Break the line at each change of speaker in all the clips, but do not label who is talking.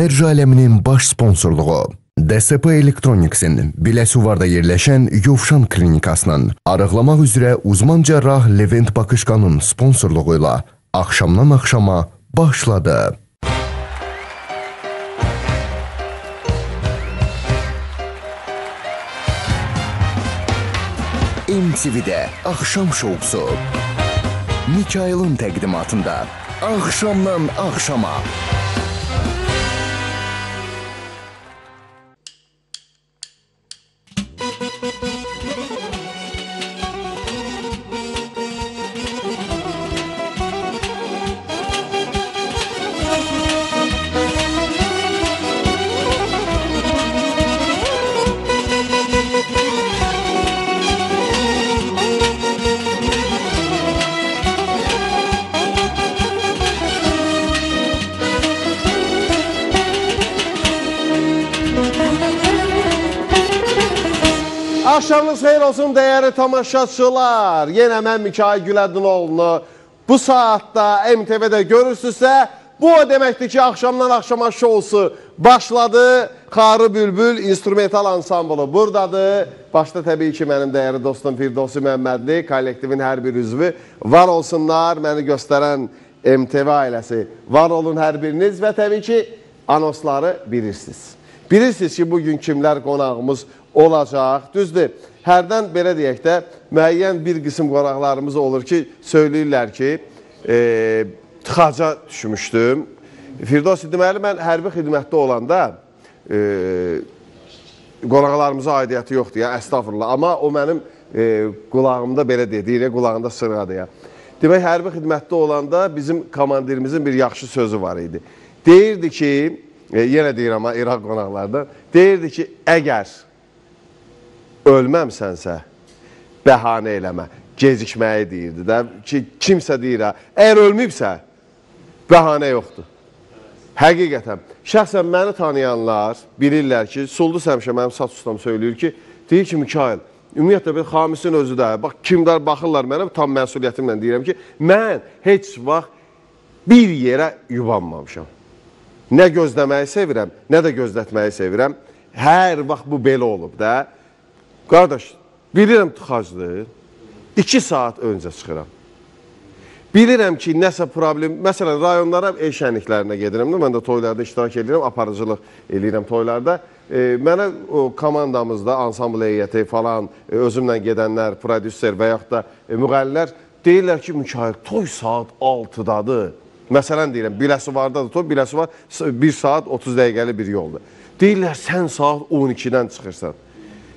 Enerji aləminin baş sponsorluğu DSP Electronics'in Biləsuvarda yerləşən Yovşan klinikasının arıqlamaq üzrə uzman cərrah Levent Bakışqanın sponsorluğu ilə axşamdan axşama başladı. MTV-də axşam şousu Mikailin təqdimatında axşamdan axşama
Axşamınız xeyir olsun dəyərli tamaşaçılar. Yenə mən Mikail Güləddinoğlu'nu bu saatda MTV-də görürsünüzsə, bu o deməkdir ki, axşamdan axşama şousu başladı. Xarı Bülbül instrumental ansamblı buradadır. Başda təbii ki, mənim dəyərli dostum Firdovsi Məmmədli, kollektivin hər bir üzvü var olsunlar. Məni göstərən MTV ailəsi var olun hər biriniz və təbii ki, anonsları bilirsiniz. Bilirsiniz ki, bugün kimlər qonağımız olacaq. Düzdür, hərdən belə deyək də, müəyyən bir qism qonaqlarımız olur ki, söyləyirlər ki, e, tıxaca düşmüşdüm. Firdovsi, deməli, mən hərbi xidmətdə olanda e, qonaqlarımıza aidiyyəti yoxdur ya, əstağfurullah. Amma o mənim e, qulağımda belə deyir, qulağında sırğadır ya. Demək, hərbi xidmətdə olanda bizim komandirimizin bir yaxşı sözü var idi. Deyirdi ki, e, yenə deyirəm İraq qonaqlardan, deyirdi ki, əgər ölməmsənsə, bəhanə eləmə, gecikməyi deyirdi də ki, kimsə deyir, əgər ölməyibsə, bəhanə yoxdur. Həqiqətən, şəxsən məni tanıyanlar bilirlər ki, Suldus həmişə mənim saç ustam söyləyir ki, deyir ki, Mikail, ümumiyyətlə bir xamisin özü də, bax, kimlər baxırlar mənə, tam məsuliyyətimlə deyirəm ki, mən heç vaxt bir yerə yubanmamışam. Nə gözləməyi sevirəm, nə də gözlətməyi sevirəm. Hər vaxt bu belə olub da. Qardaş, bilirəm tıxacdır, iki saat öncə çıxıram. Bilirəm ki, nəsə problem, məsələn, rayonlara ev şənliklərinə gedirəm də, mən də toylarda iştirak edirəm, aparıcılıq eləyirəm toylarda. E, mənə o komandamızda, ansambl heyəti falan, e, özümlə gedənlər, prodüser və yaxud da e, müğəllilər deyirlər ki, Mikail, toy saat 6-dadır. Məsələn deyirəm, Biləsuvardadır toy, Biləsuvar 1 saat 30 dəqiqəli bir yoldur. Deyirlər, sən saat 12-dən çıxırsan.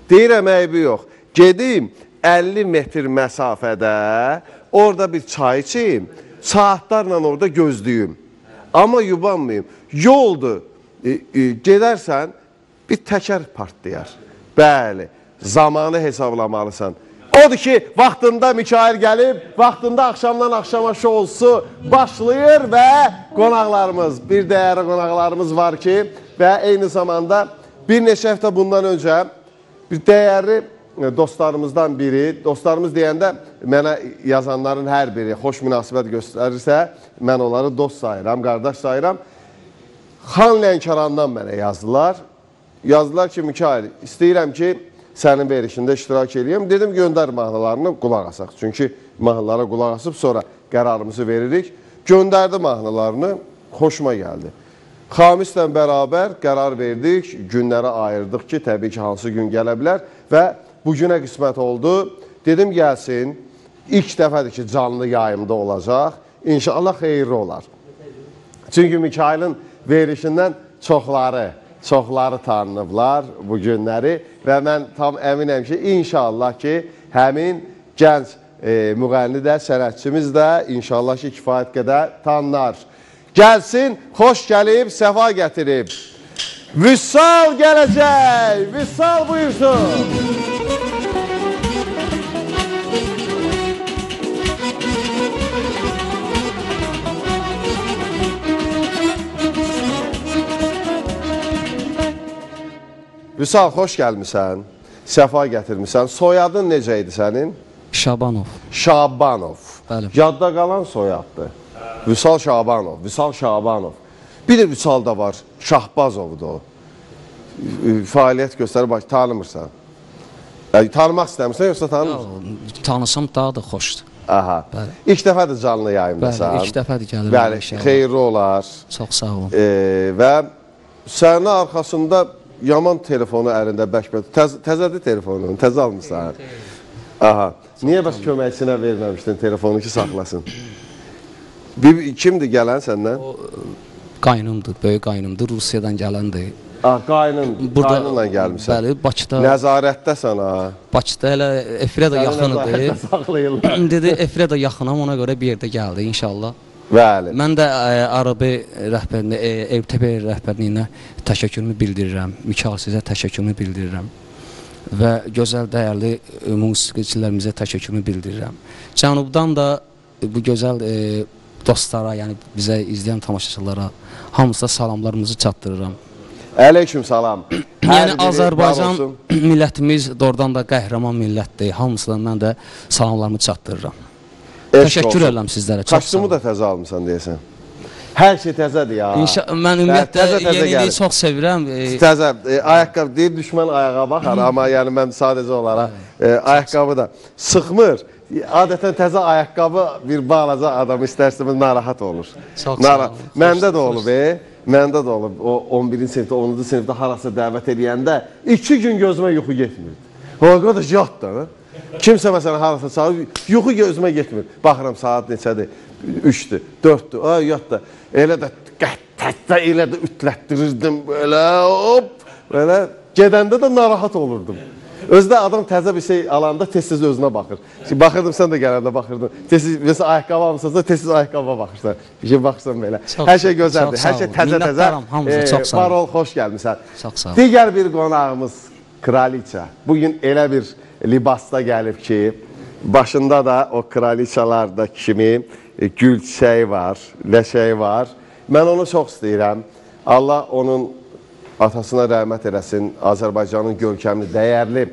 Deyirəm, əybi yox. Gedim 50 metr məsafədə, orada bir çay içeyim, saatlarla orada gözləyim. Amma yubanmayım. Yoldur, e, e, gedərsən, bir təkər partlayar. Bəli, zamanı hesablamalısan. Odur ki, vaxtında Mikail gəlib, vaxtında axşamdan axşama şousu başlayır və qonaqlarımız, bir dəyərli qonaqlarımız var ki, və eyni zamanda bir neçə həftə bundan öncə bir dəyərli e, dostlarımızdan biri, dostlarımız deyəndə mənə yazanların hər biri xoş münasibət göstərirsə, mən onları dost sayıram, qardaş sayıram. Xan Lənkərandan mənə yazdılar. Yazdılar ki, Mikail, istəyirəm ki, sənin verişində iştirak edeyim. Dedim, göndər mahnılarını qulaq asaq. Çünki mahnılara qulaq asıb sonra qərarımızı veririk. Göndərdi mahnılarını, xoşuma gəldi. Xamislə bərabər qərar verdik, günlərə ayırdıq ki, təbii ki, hansı gün gələ bilər və bugünə qismət oldu. Dedim, gəlsin, ilk dəfədir ki, canlı yayımda olacaq. İnşallah xeyirli olar. Çünki Mikailin verişindən çoxları, çoxları tanınıblar bu günləri və mən tam əminəm ki, inşallah ki, həmin gənc e, müğənni də, sənətçimiz də inşallah ki, kifayət qədər tanınar. Gəlsin, xoş gəlib, səfa gətirib. Vüsal gələcək, Vüsal buyursun. Vüsal, xoş gəlmisən, səfa gətirmisən. Soyadın necə idi sənin?
Şabanov.
Şabanov.
Bəli.
Yadda qalan soyaddır. Vüsal Şabanov, Vüsal Şabanov. Bir də Vüsal da var. Şahbazovdur o. Fəaliyyət göstərir, bax tanımırsan. Yəni tanımaq istəmirsən yoxsa tanımırsan?
Tanısam daha da xoşdur.
Aha.
Bəli.
İlk dəfədir canlı yayımdasan.
Bəli, ilk dəfədir gəlirəm
Bəli, xeyirli olar.
Çox sağ olun.
E, və sənin arxasında yaman telefonu əlində bəkbək. Təz, təzədir telefonun, təzə almısan. Aha. Niyə bəs köməkçinə verməmişdin telefonu ki, saxlasın? Bir, kimdir gələn səndən?
Qaynımdır, böyük qaynımdır, Rusiyadan gələndir.
Ah, qaynın, qaynınla gəlmisən.
Bəli, Bakıda,
Nəzarətdəsən ha.
Bakıda elə efirə də
saxlayırlar.
Dedi efirə də yaxınam, ona görə bir yerdə gəldi inşallah.
Bəli.
Mən də ə, Arabi rəhbərinə, e, EVTB rəhbərliyinə təşəkkürümü bildirirəm. Mikal sizə təşəkkürümü bildirirəm. Və gözəl dəyərli e, musiqiçilərimizə təşəkkürümü bildirirəm. Cənubdan da e, bu gözəl e, dostlara, yəni bizə izləyən tamaşaçılara hamısına salamlarımızı çatdırıram.
Əleyküm salam.
Yəni Azərbaycan millətimiz doğrudan da qəhrəman millətdir. Hamısına mən də salamlarımı çatdırıram.
Eşq
Təşəkkür edirəm sizlərə. Olun.
da təzə almısan deyəsən. Hər şey təzədir ya.
İnşa mən ümumiyyətlə
təzə-təzə
yeniliyi
gəlir.
çox sevirəm. E,
Təzə e, ayaqqabı deyir düşmən ayağa baxar, amma yəni mən sadəcə olaraq e, ayaqqabı da sıxmır. Adətən təzə ayaqqabı bir balaca adam istərsiniz narahat olur.
Çox
Nara
sağ olun.
Məndə də olub, e. Məndə də olub. O 11-ci sinifdə, 10-cu sinifdə harasa dəvət edəndə 2 gün gözümə yuxu getmirdi. O qardaş yat da. ha. Kimsə məsələn harasa çağırır, yuxu gözümə getmir. Baxıram saat neçədir? 3-dür, 4-dür. Ay yat da. Elə də qəttətdə elə də ütlətdirirdim belə hop belə gedəndə də narahat olurdum. Özdə adam təzə bir şey alanda tez-tez özünə baxır. Şimdi baxırdım sən də gələndə baxırdın. Tez-tez mesela ayaqqabı almısansa tez-tez ayaqqabıya baxırsan. Bir şey baxırsan belə.
Çox
Hər şey gözəldir. Hər şey təzə-təzə.
Sağ olun.
Var ol, xoş gəlmisən.
Çox sağ olun.
Digər bir qonağımız kraliça. Bugün elə bir libasda gəlib ki, başında da o kraliçalarda kimi e, gül çiçəyi var, ləşəyi var. Mən onu çox istəyirəm. Allah onun atasına rəhmət eləsin. Azərbaycanın görkəmli, dəyərli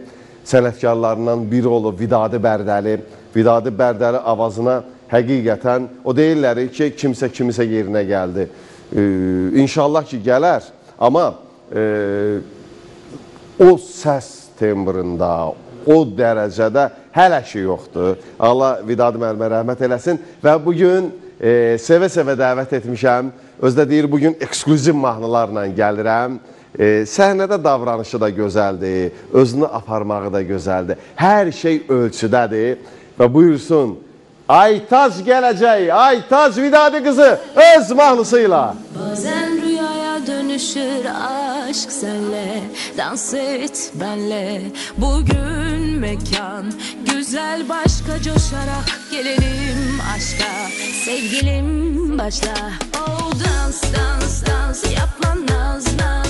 sənətkarlarından biri olub Vidadi Bərdəli. Vidadi Bərdəli avazına həqiqətən o deyirlər ki, kimsə kimisə yerinə gəldi. Ee, inşallah ki gələr. Amma e, o səs tembrında, o dərəcədə hələ ki yoxdur. Allah Vidadi müəllimə rəhmət eləsin və bu gün e, sevə-sevə dəvət etmişəm. Özdə deyir bu gün ekskluziv mahnılarla gəlirəm. E, səhnədə davranışı da gözəldir, özünü aparmağı da gözəldir. Hər şey ölçüdədir və buyursun Aytac gələcək, Aytac Vidadi qızı öz mahnısıyla.
Bazen rüyaya dönüşür aşk senle Dans et benle Bugün mekan Güzel başka coşarak Gelelim aşka Sevgilim başla Oh dans dans dans Yapma naz naz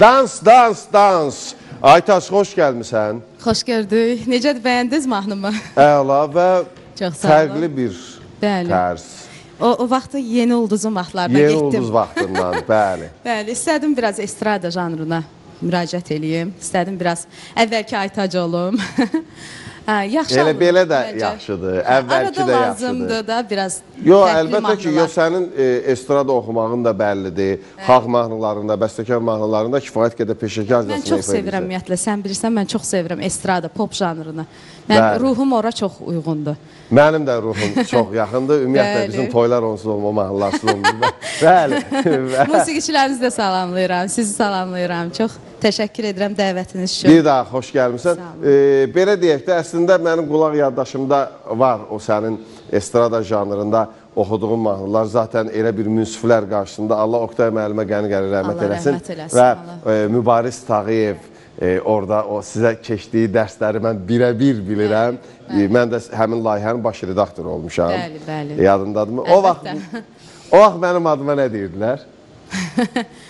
Dans, dans, dans.
Aytaş, xoş gəlmisən.
Xoş gördük. Necədir, bəyəndiniz mahnımı?
Əla və fərqli bir
Bəli.
tərz.
O, o vaxtı yeni ulduzun vaxtlarına
Yeni
getdim.
ulduz vaxtından, bəli.
Bəli, istədim biraz estrada janrına müraciət eləyim. İstədim biraz əvvəlki Aytac olum. hə, yaxşı.
Elə belə də
məncə.
yaxşıdır,
Hə,
əvvəlki də yaxşıdır.
da biraz.
Yo,
fərqli
əlbəttə ki, yo,
mahnılar.
sənin e, estrada oxumağın da bəllidir. Xalq mahnılarında, bəstəkar mahnılarında kifayət qədər peşəkarcasına
Mən çox
ifa
sevirəm
edirsən.
ümumiyyətlə. Sən bilirsən, mən çox sevirəm estrada, pop janrını. Mən
Bəli.
ruhum ora çox uyğundur.
Mənim də ruhum çox yaxındır. Ümumiyyətlə bizim toylar onsuz olma, mahnılarsız olmur. Bəli.
Musiqiçilərinizi də salamlayıram, sizi salamlayıram. Çox təşəkkür edirəm dəvətiniz üçün.
Bir daha xoş gəlmisən. E, belə deyək də, əslində mənim qulaq yaddaşımda var o sənin estrada janrında oxuduğun mahnılar. Zaten elə bir münsiflər qarşısında Allah Oktay müəllimə qəni gəlir rəhmət eləsin.
eləsin,
Və
Allah.
e, Mübariz Tağıyev e, orada o sizə keçdiyi dərsləri mən birə-bir bilirəm. E, mən də həmin layihənin baş redaktoru olmuşam.
Bəli, bəli.
Yadındadırmı? O vaxt o vaxt mənim adıma nə deyirdilər?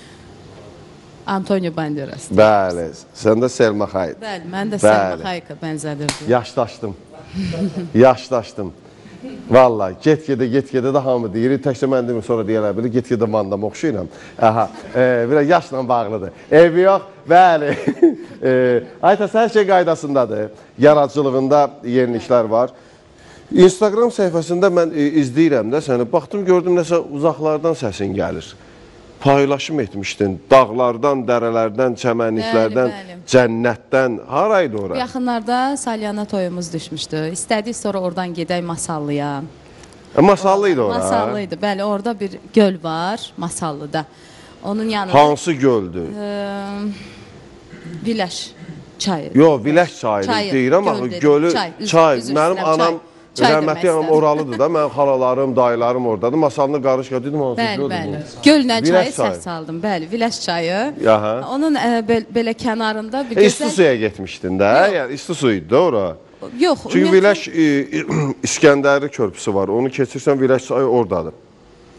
Antonio Banderas.
Bəli, sən də Selma Xayit.
Bəli, mən də
Bəli.
Selma Hayka bənzədirdim.
Yaşdaşdım. Yaşdaşdım. Vallahi get-gedə get-gedə də hamı deyir. Təkcə mən demir, sonra deyirlər belə get-gedə mandam oxşuyuram. Aha, e, biraz yaşla bağlıdır. Ev yox, bəli. e, Aytas hər şey qaydasındadır. Yaradıcılığında yeniliklər var. Instagram səhifəsində mən e, izləyirəm də səni. Baxdım, gördüm nəsə uzaqlardan səsin gəlir. Paylaşım etmişdin. Dağlardan, dərələrdən, çəmənliklərdən,
Bəli, bəli.
cənnətdən. Haraydı ora?
Yaxınlarda Salyana toyumuz düşmüşdü. İstədik sonra oradan gedək Masallıya.
E, Masallı idi ora.
Masallı idi. Bəli, orada bir göl var Masallıda. Onun yanında
Hansı göldür?
Vilaş çayı.
Yo, Vilək çayı deyirəm axı gölü
çay,
çay.
üzr
Mənim
istəyirəm,
anam
çay.
Rəhmətli anam oralıdır da. Mən xalalarım, dayılarım ordadır. Masalını qarışqa dedim hansı
Bəli, bəli.
bu? Vilaş
çayı səhv saldım. Bəli, Vilaş çayı.
Aha.
Onun e, bel- belə kənarında bir
E, İsti
gözəl
suya getmişdin də. Yəni isti su idi də ora.
Yox,
Çünki
ümumiyyətlə-
Vilək e, İskəndərli körpüsü var. Onu keçirsən Vilək çayı ordadır.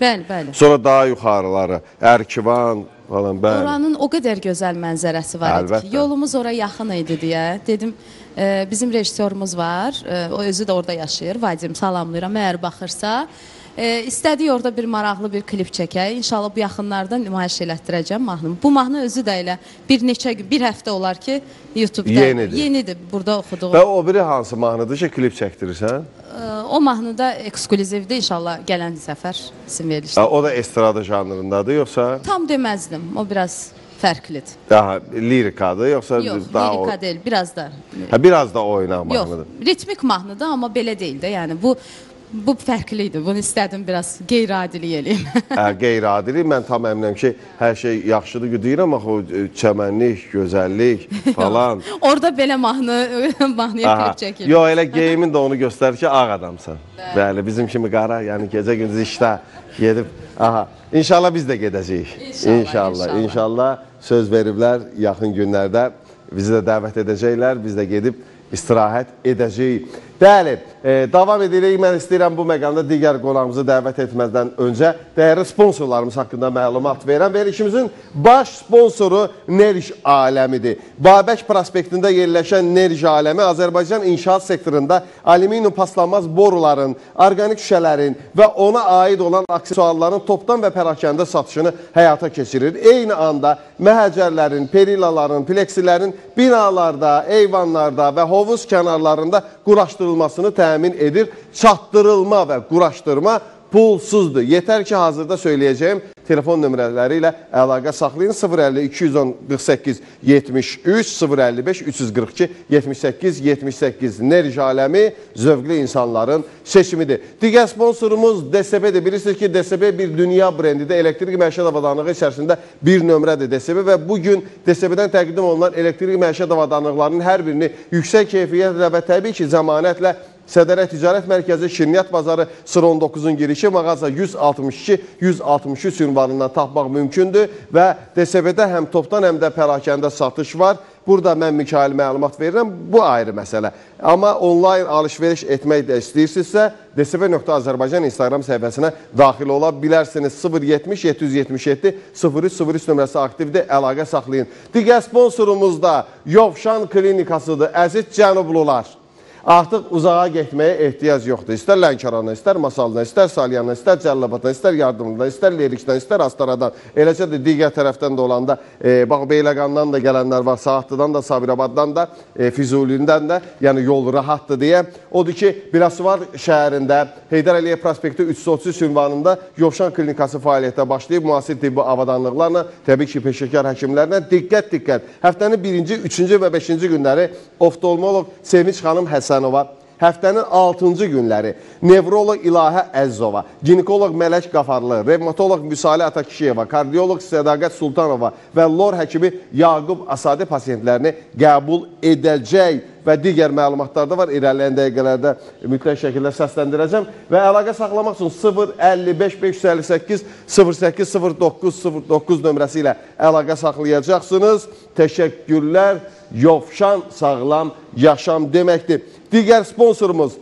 Bəli, bəli.
Sonra daha yuxarıları, Ərkivan falan, bəli.
Oranın o qədər gözəl mənzərəsi var idi
Əlbəttə.
ki, yolumuz ora yaxın idi deyə dedim e, bizim rejissorumuz var. E, o özü də orada yaşayır. Vadim salamlayıram. Əgər baxırsa, e, istədik orada bir maraqlı bir klip çəkək. İnşallah bu yaxınlarda nümayiş elətdirəcəm mahnımı. Bu mahnı özü də elə bir neçə gün, bir həftə olar ki, YouTube-da
Yenidir.
yenidir burada oxuduğum.
Və o biri hansı mahnıdır ki, klip çəkdirirsən?
O mahnıda ekskluzivdir inşallah gələn səfər sizin verilişdə.
O da estrada janrındadır, yoxsa
Tam deməzdim. O biraz fərqlidir.
daha lirikadır, yoxsa
Yox,
daha o-
lirika deyil, biraz da
Ha, biraz da oynaq
Yox,
mahnıdır.
ritmik mahnıdır, amma belə deyil də. Yəni bu bu fərqli idi. Bunu istədim biraz qeyri-adilik eləyim.
Hə, qeyri-adili mən tam əminəm ki, hər şey yaxşıdır deyirəm axı e, çəmənlik, gözəllik falan.
Orada belə mahnı mahnıya klip çəkilir.
Yo, elə geyimin də onu göstərir ki, ağ adamsan. Bəli, bizim kimi qara, yəni gecə gündüz işdə gedib. Aha. İnşallah biz də gedəcəyik.
İnşallah,
İnşallah,
inşallah.
inşallah söz veriblər yaxın günlərdə bizi də dəvət edəcəklər. Biz də gedib istirahət edəcəyik. Bəli, e, davam edirik. Mən istəyirəm bu məqamda digər qonağımızı dəvət etməzdən öncə dəyərli sponsorlarımız haqqında məlumat verəm. Verilişimizin baş sponsoru Neriş Aləmidir. Babək prospektində yerləşən Neriş Aləmi Azərbaycan inşaat sektorunda alüminium paslanmaz boruların, orqanik şüşələrin və ona aid olan aksesuarların topdan və pərakəndə satışını həyata keçirir. Eyni anda məhəcərlərin, perilaların, pleksilərin binalarda, eyvanlarda və hovuz kənarlarında quraşdırılmasını təmin edir. Çatdırılma və quraşdırma pulsuzdur. Yetər ki, hazırda söyləyəcəyim telefon nömrələri ilə əlaqə saxlayın. 050 210 48 73 055 342 78 78 Nerj aləmi zövqlü insanların seçimidir. Digər sponsorumuz DSB-dir. Bilirsiniz ki, DSB bir dünya brendidir. Elektrik məişət avadanlığı içərisində bir nömrədir DSB və bugün DSB-dən təqdim olunan elektrik məişət avadanlıqlarının hər birini yüksək keyfiyyətlə və təbii ki, zəmanətlə Sədərə Ticarət Mərkəzi Şirniyyat Bazarı sıra 19-un girişi mağaza 162-163 ünvanından tapmaq mümkündür və DSB-də həm topdan həm də pərakəndə satış var. burada mən mükəmməl məlumat verirəm, bu ayrı məsələ. Amma onlayn alış-veriş etmək də istəyirsinizsə, dsp.azərbaycan Instagram səhifəsinə daxil ola bilərsiniz. 070 777 0303 nömrəsi aktivdir, əlaqə saxlayın. Digər sponsorumuz da Yovşan Klinikasıdır. Əziz cənublular. Artıq uzağa getməyə ehtiyac yoxdur. İstər Lənkərana, istər Masaldan, istər Salyandan, istər Cəllabaddan, istər Yardımlıdan, istər Lerikdən, istər Astaradan, eləcə də digər tərəfdən də olanda, e, bax Beyləqandan da gələnlər var, Saatlıdan da, Sabirabaddan da, e, Füzulindən də, yəni yol rahatdır deyə. Odur ki, Biləsuvar şəhərində Heydər Əliyev prospekti 333 ünvanında Yovşan klinikası fəaliyyətə başlayıb, müasir tibbi avadanlıqlarla, təbii ki, peşəkar həkimlərlə diqqət, diqqət. Həftənin birinci, üçüncü və beşinci günləri oftalmoloq Sevinç xanım Həsənova, həftənin 6-cı günləri nevroloq İlahə Əzzova, ginekoloq Mələk Qafarlı, revmatoloq Müsalə Atakişiyeva, kardioloq Sədaqət Sultanova və lor həkimi Yaqub Asadi pasiyentlərini qəbul edəcək və digər məlumatlar da var. İrəliyən dəqiqələrdə mütləq şəkildə səsləndirəcəm və əlaqə saxlamaq üçün 055 558 0809 09 nömrəsi ilə əlaqə saxlayacaqsınız. Təşəkkürlər. Yovşan sağlam yaşam deməkdir. Digər sponsorumuz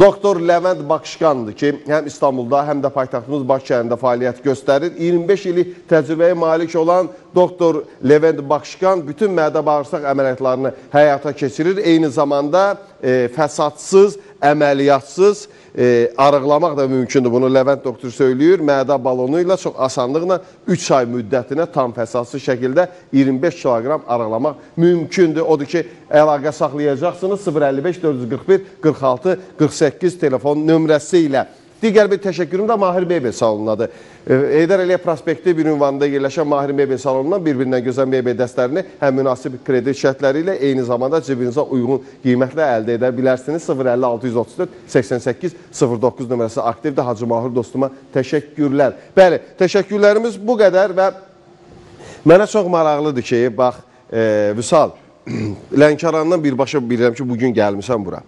Doktor Levent Bakışkandır ki, həm İstanbulda, həm də paytaxtımız Bakı şəhərində fəaliyyət göstərir. 25 illik təcrübəyə malik olan Doktor Levent Bakışkan bütün mədə bağırsaq əməliyyatlarını həyata keçirir. Eyni zamanda e, fəsadsız, əməliyyatsız e, arıqlamaq da mümkündür. Bunu Levent doktor söyləyir. Mədə balonu ilə çox asanlıqla 3 ay müddətinə tam fəsadsız şəkildə 25 kiloqram arıqlamaq mümkündür. Odur ki, əlaqə saxlayacaqsınız 055 441 46 48 telefon nömrəsi ilə. Digər bir təşəkkürüm də Mahir Mebel salonunadır. Eydər Əliyə prospekti bir ünvanında yerləşən Mahir Mebel salonundan bir-birindən gözəl mebel dəstlərini həm münasib kredit şərtləri ilə eyni zamanda cibinizə uyğun qiymətlə əldə edə bilərsiniz. 050 634 88 09 nömrəsi aktivdir. Hacı Mahir dostuma təşəkkürlər. Bəli, təşəkkürlərimiz bu qədər və mənə çox maraqlıdır ki, bax, e, Vüsal, Lənkərandan birbaşa bilirəm ki, bugün gəlmisən bura.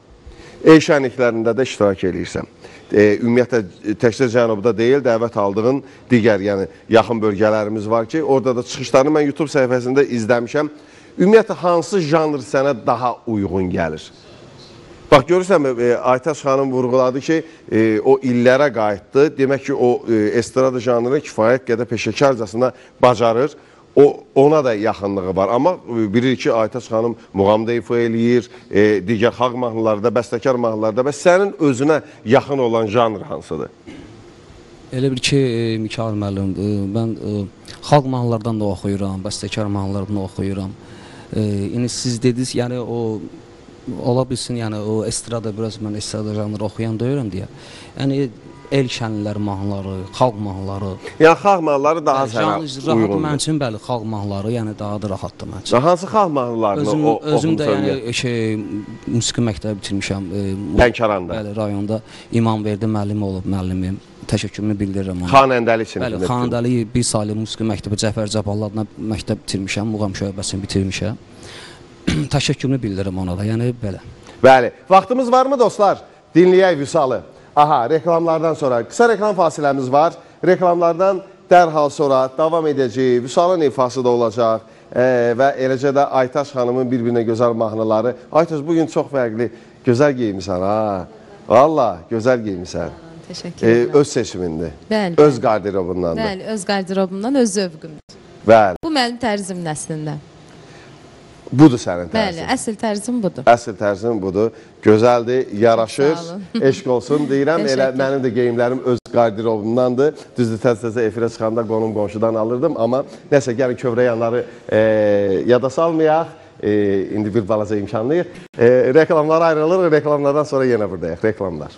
El şənliklərində də iştirak edirsən. E, ümumiyyətlə təkcə cənubda deyil, dəvət aldığın digər, yəni yaxın bölgələrimiz var ki, orada da çıxışlarını mən YouTube səhifəsində izləmişəm. Ümumiyyətlə hansı janr sənə daha uyğun gəlir? Bax görürsən e, Aytaş xanım vurğuladı ki, e, o illərə qayıtdı. Demək ki, o e, estrada janrını kifayət qədər peşəkarcasına bacarır. O ona da yaxınlığı var. Amma e, bilirik ki, Aytaç xanım muğam da ifa eləyir, e, digər xalq mahnılarda, bəstəkar mahnılarda və sənin özünə yaxın olan janr hansıdır?
Elə bir ki, e, Mikail müəllim, e, mən e, xalq mahnılardan da oxuyuram, bəstəkar mahnılardan da oxuyuram. E, indi siz dediniz, yəni o ola bilsin, yəni o estrada biraz mən estrada janrı oxuyan deyirəm deyə. Yəni el şənlikləri mahnıları, xalq mahnıları.
Yəni xalq mahnıları daha
Yəni,
sənə
Janr rahat
uyğundur.
mənim üçün bəli, xalq mahnıları, yəni daha da rahatdır mənim üçün.
Hansı xalq mahnılarını
Özüm,
o,
özüm də yəni şey musiqi məktəbi bitirmişəm. E,
Lənkəranda.
Bəli, rayonda İmamverdi müəllim olub müəllimim. Təşəkkürümü bildirirəm ona.
Xanəndəli
Bəli,
sinifində.
Xanəndəli bir saylı musiqi məktəbi Cəfər Cabbarlı adına məktəb bitirmişəm, muğam şöbəsini bitirmişəm. Təşəkkürümü bildirirəm ona da. Yəni belə.
Bəli. Vaxtımız varmı dostlar? Dinləyək Vüsalı. Aha, reklamlardan sonra qısa reklam fasiləmiz var. Reklamlardan dərhal sonra davam edəcəyik. Vüsalın ifası da olacaq. E, və eləcə də Aytaş xanımın bir-birinə gözəl mahnıları. Aytaş bugün çox fərqli, gözəl geyinmisən ha. Valla, gözəl geyinmisən.
Təşəkkür
E,
edirəm.
öz seçimindi.
Bəli.
Öz qarderobundandır.
Bəli, öz qarderobumdan öz zövqümdür.
Bəli.
Bu mənim tərzimdir əslində.
Budur sənin
Bəli,
tərzin.
əsl tərzim budur.
Əsl tərzin budur. Gözəldir, yaraşır, eşq olsun deyirəm. Elə mənim də geyimlərim öz qarderobumdandır. Düzdür, tez-tezə efirə çıxanda qonum qonşudan alırdım, amma nəsə gəlin kövrə yanları e, yada salmayaq. E, indi bir balaca imkanlıyıq. E, reklamlara ayrılırıq, reklamlardan sonra yenə buradayıq. Reklamlar.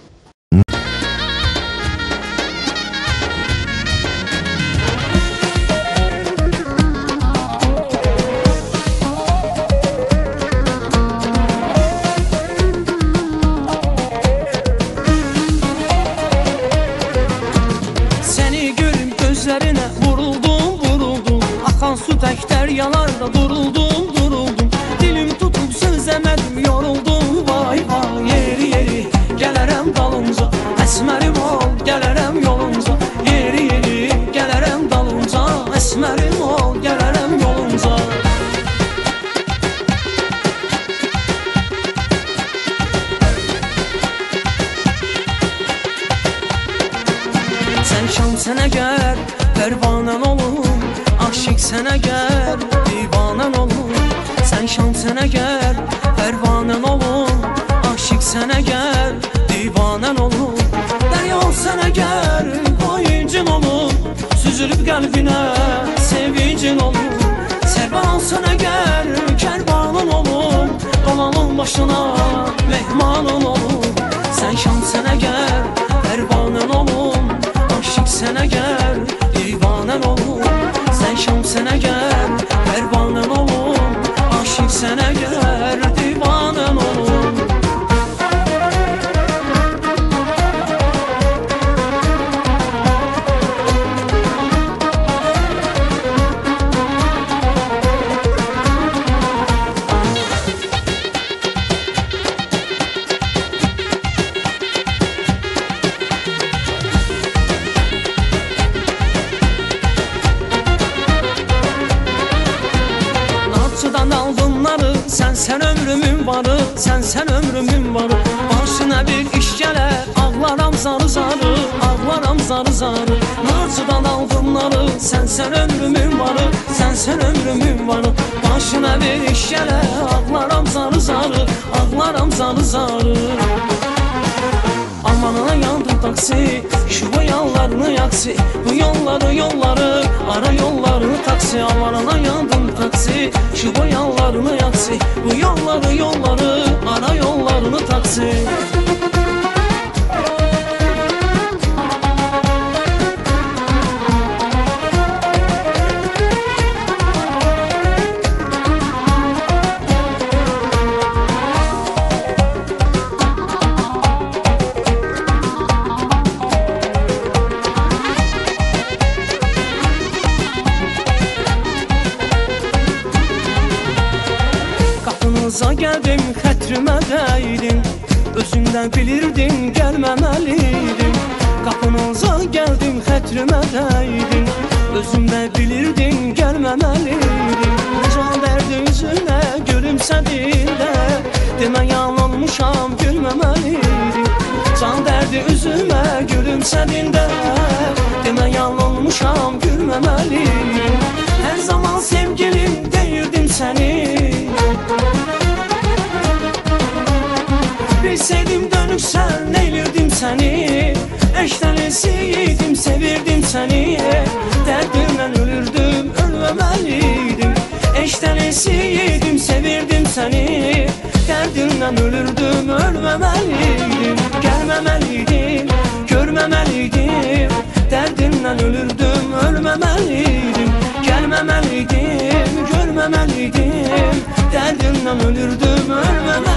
saniye Derdimden ölürdüm ölmemeliydim. Eşten esiydim sevirdim seni. Derdimden ölürdüm ölmemeliydim. Gelmemeliydim görmemeliydim. Derdimden ölürdüm ölmemeliydim. Gelmemeliydim görmemeliydim. Derdimden ölürdüm ölmemeliydim.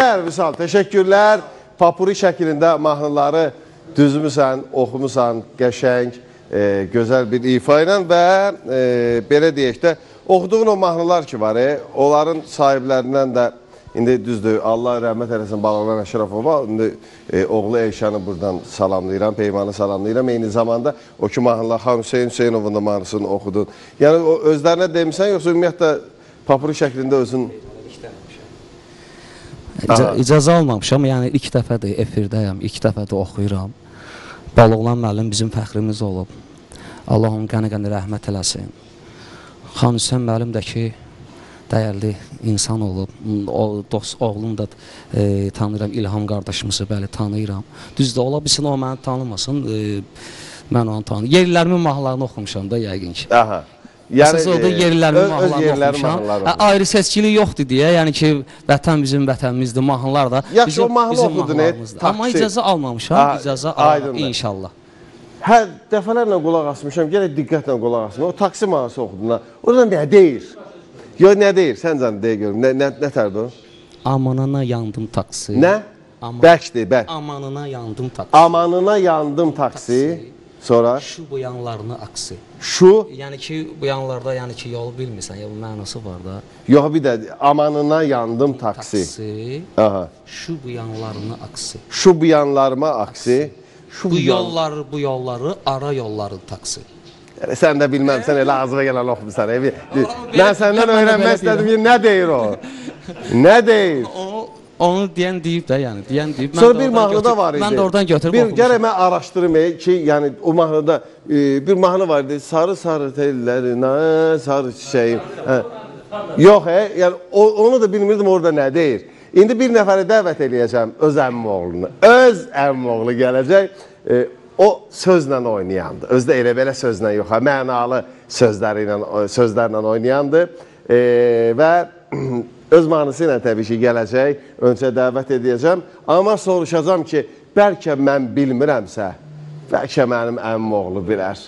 Təşəkkürlər Vüsal, təşəkkürlər. Papuri şəklində mahnıları düzmüsən, oxumusan, qəşəng, e, gözəl bir ifa ilə və e, belə deyək də, oxuduğun o mahnılar ki var, e, onların sahiblərindən də İndi düzdür, Allah rəhmət eləsin Bağlan Əşrafova. İndi e, oğlu Eyşanı buradan salamlayıram, Peymanı salamlayıram. Eyni zamanda o ki mahnıla Xan Hüseyin Hüseynovun da mahnısını oxudun. Yəni o, özlərinə demisən, yoxsa ümumiyyətlə papuru şəklində özün...
İcazə, icazə almamışam, yəni ilk dəfədir efirdəyəm, ilk dəfədir oxuyuram. Baloğlan müəllim bizim fəxrimiz olub. Allah onun qəni-qəni rəhmət eləsin. Xan Hüseyn müəllim də ki, dəyərli insan olub. O dost oğlum da e, tanıyıram, İlham qardaşımızı bəli tanıyıram. Düzdür, ola bilsin o məni tanımasın. E, mən onu tanıyıram. Yerlərimin mahnılarını oxumuşam da yəqin ki.
Aha.
Yəni Əsas orada
e,
yerlərimin
öz- öz
mahnılarını
yerləri
oxumuşam. Hə, ayrı seçkilik yoxdur deyə, yəni ki, vətən bizim vətənimizdir, mahnılar da
Yaxşı,
bizim,
o mahnı
bizim mahnılarımızdır. Amma
taksi.
icazə almamışam, icazə
aydındır.
inşallah.
Hər dəfələrlə qulaq asmışam, gələk diqqətlə qulaq asın. O taksi mahnısı oxudun ha. Orada nə deyir? Yo nə deyir? Sən canı deyə görüm. Nə nə nə tərdir o?
Amanına yandım taksi.
Nə?
Aman-
Bəkdir, bək.
Amanına yandım taksi.
Amanına yandım taksi. Sonra
Şu bu yanlarını aksi.
şu
Yəni ki, bu yanlarda yəni ki, yol bilmirsən, ya bu mənası var da.
yox bir də amanına yandım taksi.
Taksi.
Aha.
Şu bu yanlarını aksi.
Şu bu yanlarıma aksi. Şu
Bu
yan-
yolları, bu yolları ara yolları taksi.
Yəni, sən də bilməmsən elə ağzına gələn oxumusan. e,
belə-
Mən səndən
mən də
öyrənmək
belə
istədim ki, nə deyir o? Nə deyir?
O onu deyən deyib də, yəni deyən deyib. Mən
Sonra bir mahnıda var idi.
Mən də oradan götürüb
Bir
oxumuşam.
gərək mən araşdırım e, ki, yəni o mahnıda e, bir mahnı var idi. Sarı sarı tellərinə, sarı çiçəyim. Hə. Yox, e, yəni o, onu da bilmirdim orada nə deyir. İndi bir nəfəri dəvət eləyəcəm öz əmmim oğlunu. Öz əmmim oğlu gələcək. E, o sözlə oynayandı. Özdə elə belə sözlə yox, ha, mənalı sözləri ilə sözlərlə oynayandı. E, və öz mahnısı ilə təbii ki gələcək. Öncə dəvət edəcəm, amma soruşacağam ki, bəlkə mən bilmirəmsə, bəlkə mənim əmmim oğlu bilər.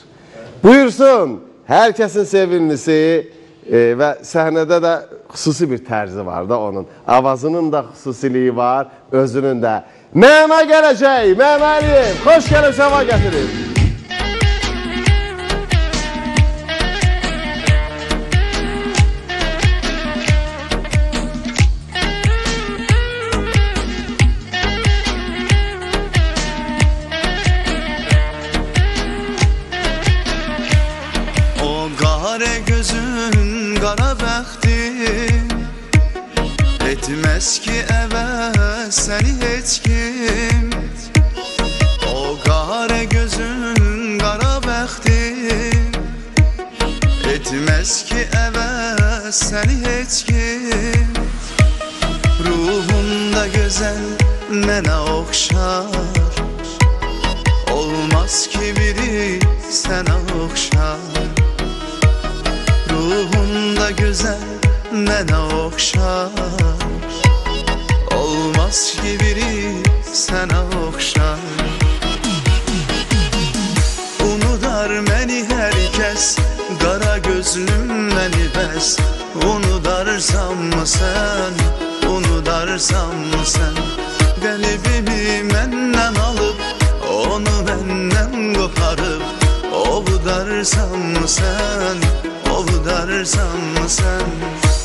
Buyursun, hər kəsin sevimlisi e, və səhnədə də xüsusi bir tərzi var da onun. Avazının da xüsusiliyi var, özünün də. Məna gələcək, Məməliyim, xoş gəlib, səfa gətirin.
Əvəz səni heç kim Ruhunda gözəl mənə oxşar Olmaz ki biri sənə oxşar Ruhunda gözəl mənə oxşar Olmaz ki biri sənə oxşar Unudar məni hər kəs Qara gözlüm məni bəs Unudarsan mı sən Unudarsan mı sən Qəlbimi məndən alıb Onu məndən qoparıb Ovdarsan mı sən Ovdarsan mı sən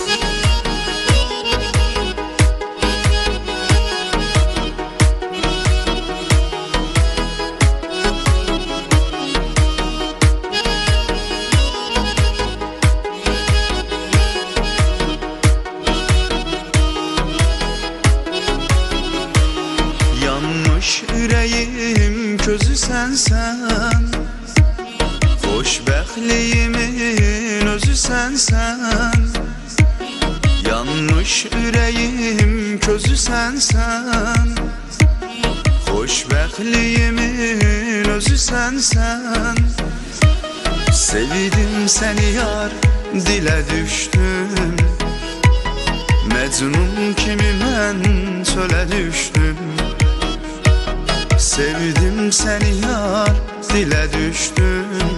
Boş yüreğim közü sensen. Boş bəxtliyimin özü sensen. Yanlış yüreğim közü sensen. Hoş bəxtliyimin özü sensen. Sevdim seni yar dile düştüm. Mecnun kimi ben söle düştüm. Sevdim səni yar, dilə düşdüm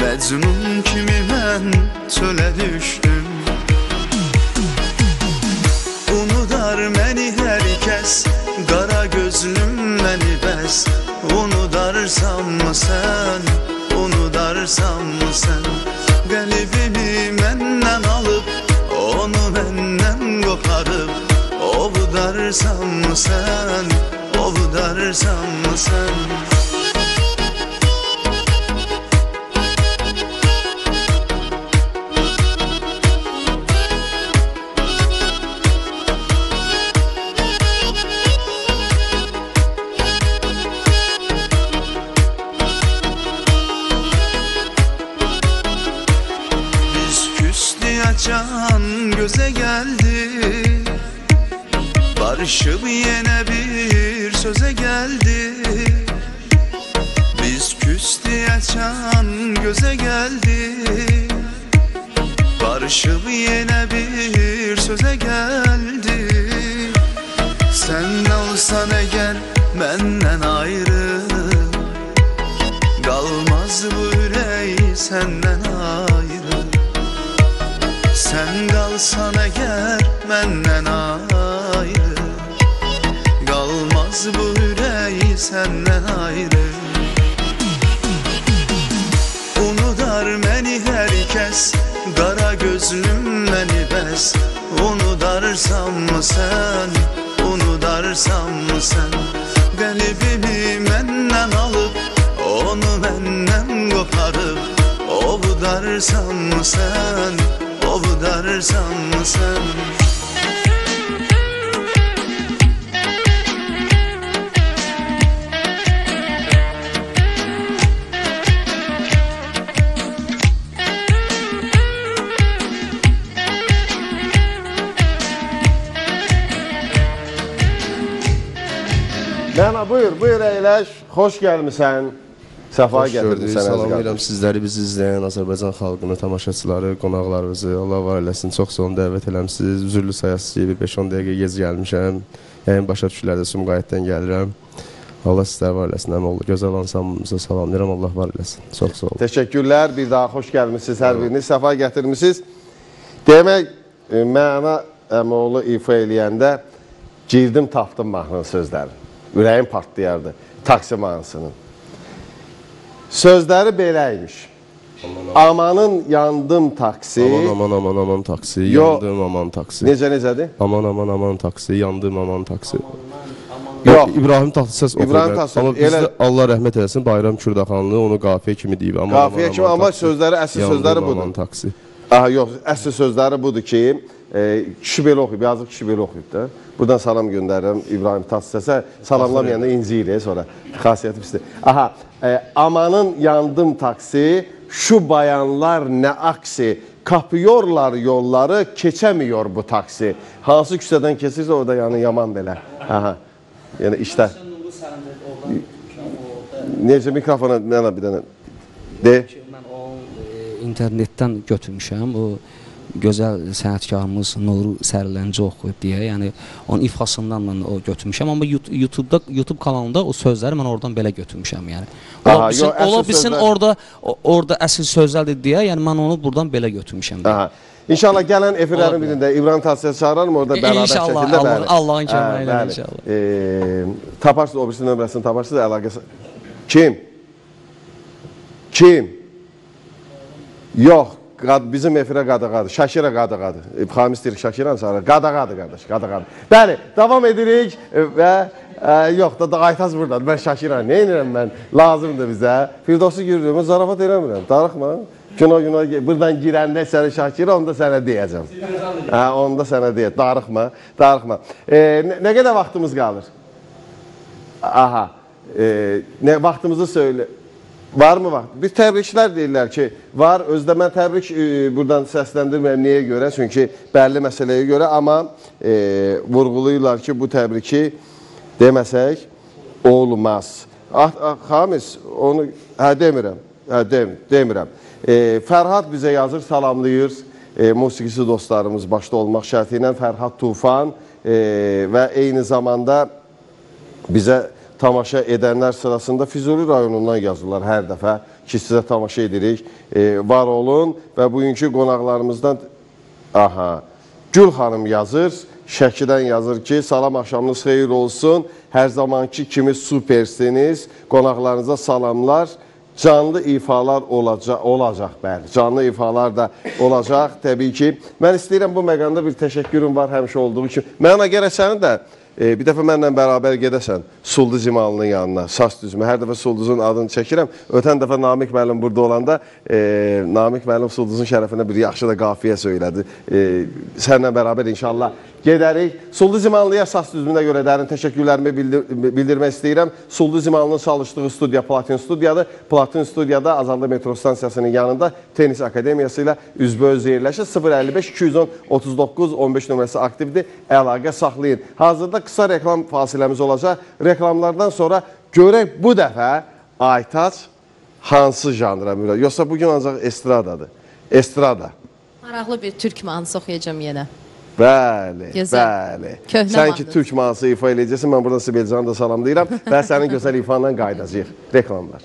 Məcnun kimi mən çölə düşdüm Unudar məni hər kəs Qara gözlüm məni bəs Unudarsan mı sən Unudarsan mı sən Qəlbimi məndən alıb Onu məndən qoparıb Ovdarsan mı sən Ovdarsan mı sen Onu darsam mı sen? Galibimi menden alıp Onu benden koparıp O bu mı sen? O bu mı sen?
Məna buyur, buyur əyləş. Xoş gəlmisən. Səfa gətirmisən
Salamlayıram
əziz.
sizləri, bizi izləyən Azərbaycan xalqını, tamaşaçıları, qonaqlarınızı. Allah var eləsin. Çox sağ olun dəvət eləmisiniz. Üzürlü sayasız bir 5-10 dəqiqə gec gəlmişəm. Yəqin başa düşülərdə Sumqayıtdan gəlirəm. Allah sizlər var eləsin. Həm oldu. Gözəl ansamblımıza salamlayıram. Allah var eləsin. Çox sağ olun.
Təşəkkürlər. Bir daha xoş gəlmisiniz hər biriniz. Səfa gətirmisiniz. Demək, e, məna əmoğlu ifa eləyəndə girdim, tapdım mahnının sözləri. Ürəyim partlayardı. Taksi mahnısının. Sözləri belə imiş. Amanın yandım taksi.
Aman aman aman aman taksi,
Yo.
yandım aman taksi.
Necə necədir?
Aman aman aman taksi, yandım aman taksi.
Yox.
İbrahim Tatlıses oxuyur.
İbrahim. Tatlıses,
Amma bizdə
elə-
Allah rəhmət eləsin Bayram Kürdaxanlı onu qafiyə kimi deyib. Aman
Qafiyə
aman,
kimi,
aman
amma
taksi,
sözləri, əsl sözləri budur.
Aman taksi.
Aha, yox, əsl sözləri budur ki, e, kişi belə oxuyub, yazıq kişi belə oxuyub da. Buradan salam göndərirəm İbrahim Tatlıses'e. Salamlamayanda inciyir sonra. Xasiyyəti pisdir. Aha, e, amanın yandım taksi, şu bayanlar nə aksi, kapıyorlar yolları, keçemiyor bu taksi. Hansı küçədən keçirsə orada yəni yaman belə. Aha. Yəni işlər. Necə mikrofona mənə bir dənə de.
Mən o e, internetdən götürmüşəm. O gözəl sənətkarımız Nuru Sərlənci oxuyub deyə, yəni onun ifasından mən o götürmüşəm, amma Yout- YouTube-da YouTube kanalında o sözləri mən oradan belə götürmüşəm, yəni. Ola bilsin,
əsl
ola bilsin
sözlər-
orada orada əsl sözlərdir deyə, yəni mən onu buradan belə götürmüşəm. deyə.
Aha. İnşallah gələn efirlərin birində İbrahim Tatlıses'i çağırarım orada bərabər
inşallah,
şəkildə
Allahın-
bəli.
Allahın
Hə,
ilə
bəli.
inşallah.
Eee, taparsınız o birisi nömrəsini taparsınız əlaqəsi. Kim? Kim? Yox, qad, bizim efirə qadağadır. Şakirə qadağadır. E, Xamis deyir Şakirə sonra qadağadır qardaş, qadağadır. Bəli, davam edirik e, və e, yox da qaytaz burdan. Mən Şakirə nə edirəm mən? Lazımdır bizə. Firdovsu görürəm, zarafat eləmirəm. Darıxma. Günah günah buradan girəndə səni Şakirə, onda sənə deyəcəm. Hə, onda sənə deyəcəm. Darıxma, darıxma. E, nə, nə qədər vaxtımız qalır? Aha. E, nə vaxtımızı söylə. Var mı var? Bir təbriklər deyirlər ki, var. Özdə mən təbrik e, buradan səsləndirmirəm niyə görə? Çünki bəlli məsələyə görə, amma e, vurğulayırlar ki, bu təbriki deməsək olmaz. Ah, ah, Xamis, onu hə demirəm. Hə dem, demirəm. E, Fərhad bizə yazır, salamlayır. E, musiqisi dostlarımız başda olmaq şərti ilə Fərhad Tufan e, və eyni zamanda bizə tamaşa edənlər sırasında Füzuli rayonundan yazırlar hər dəfə ki, sizə tamaşa edirik. E, var olun və bugünkü qonaqlarımızdan aha Gül xanım yazır, Şəkidən yazır ki, salam axşamınız xeyir olsun. Hər zamanki kimi supersiniz. Qonaqlarınıza salamlar. Canlı ifalar olacaq, olacaq bəli. Canlı ifalar da olacaq təbii ki. Mən istəyirəm bu məqamda bir təşəkkürüm var həmişə olduğu kimi. Mənə gərək sənin də e, bir dəfə mənlə bərabər gedəsən Sulduz İmalının yanına, Sas düzmə. Hər dəfə Sulduzun adını çəkirəm. Ötən dəfə Namiq müəllim burada olanda e, Namiq müəllim Sulduzun şərəfinə bir yaxşı da qafiyə söylədi. E, səninlə bərabər inşallah
gedərik. Suldu Zimanlıya əsas düzümünə görə dərin təşəkkürlərimi bildir bildirmək istəyirəm. Suldu Zimanlının çalışdığı studiya Platin studiyadır. Platin studiyada Azanda metro stansiyasının yanında Tenis Akademiyası ilə üzbəüz yerləşir. 055 210 39 15 nömrəsi aktivdir. Əlaqə saxlayın. Hazırda qısa reklam fasiləmiz olacaq. Reklamlardan sonra görək bu dəfə Aytaç hansı janra müraciət? Yoxsa bu gün ancaq estradadır. Estrada.
Maraqlı bir türk mahnısı oxuyacağam yenə.
Bəli,
Gözəl.
bəli.
Köhnə
Sən ki türk mahnısı ifa eləyəcəksən, mən burada Sibelcanı da salamlayıram və sənin gözəl ifanla qayıdacağıq. Reklamlar.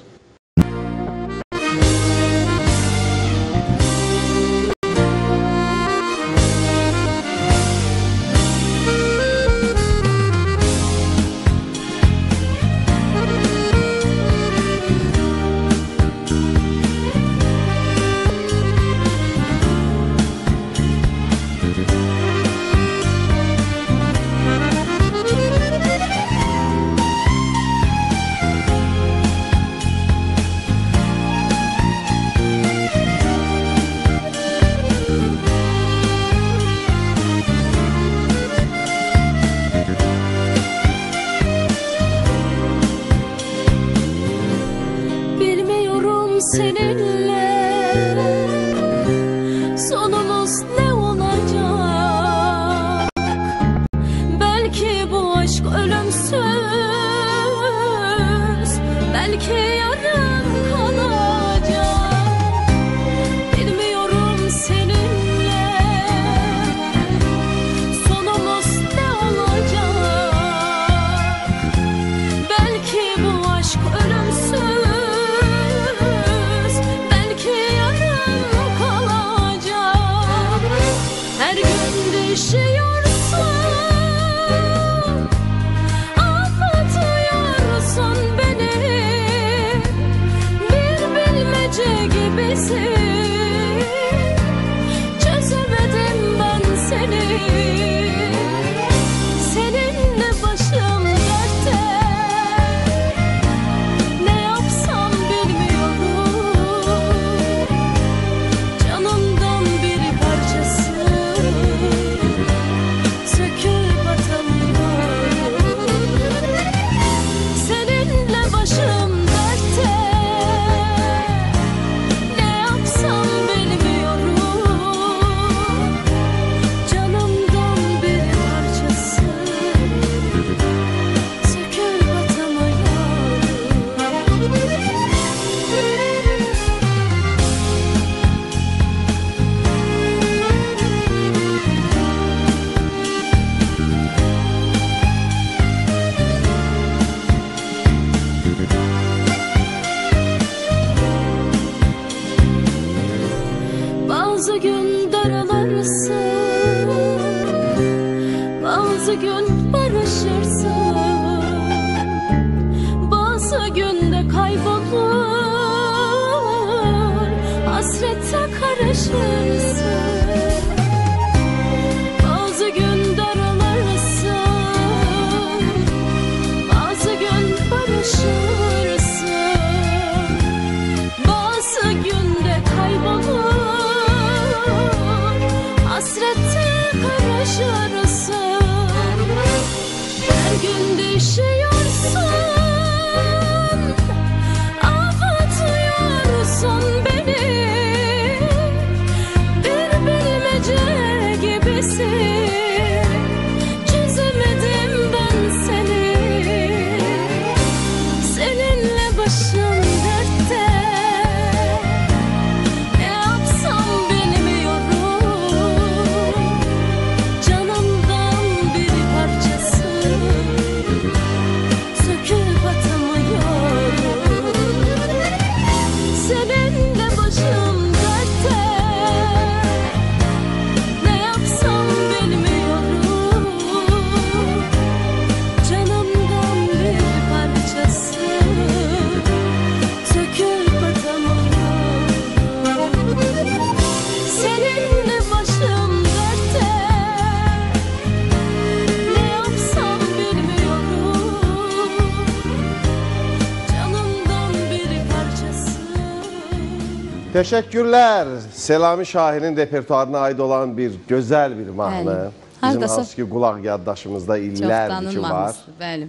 Təşəkkürlər. Selami Şahirin repertuarına aid olan bir gözəl bir mahnı.
Bizim
Hardasa
hansı ki qulaq yaddaşımızda illərdir ki var.
Bəli.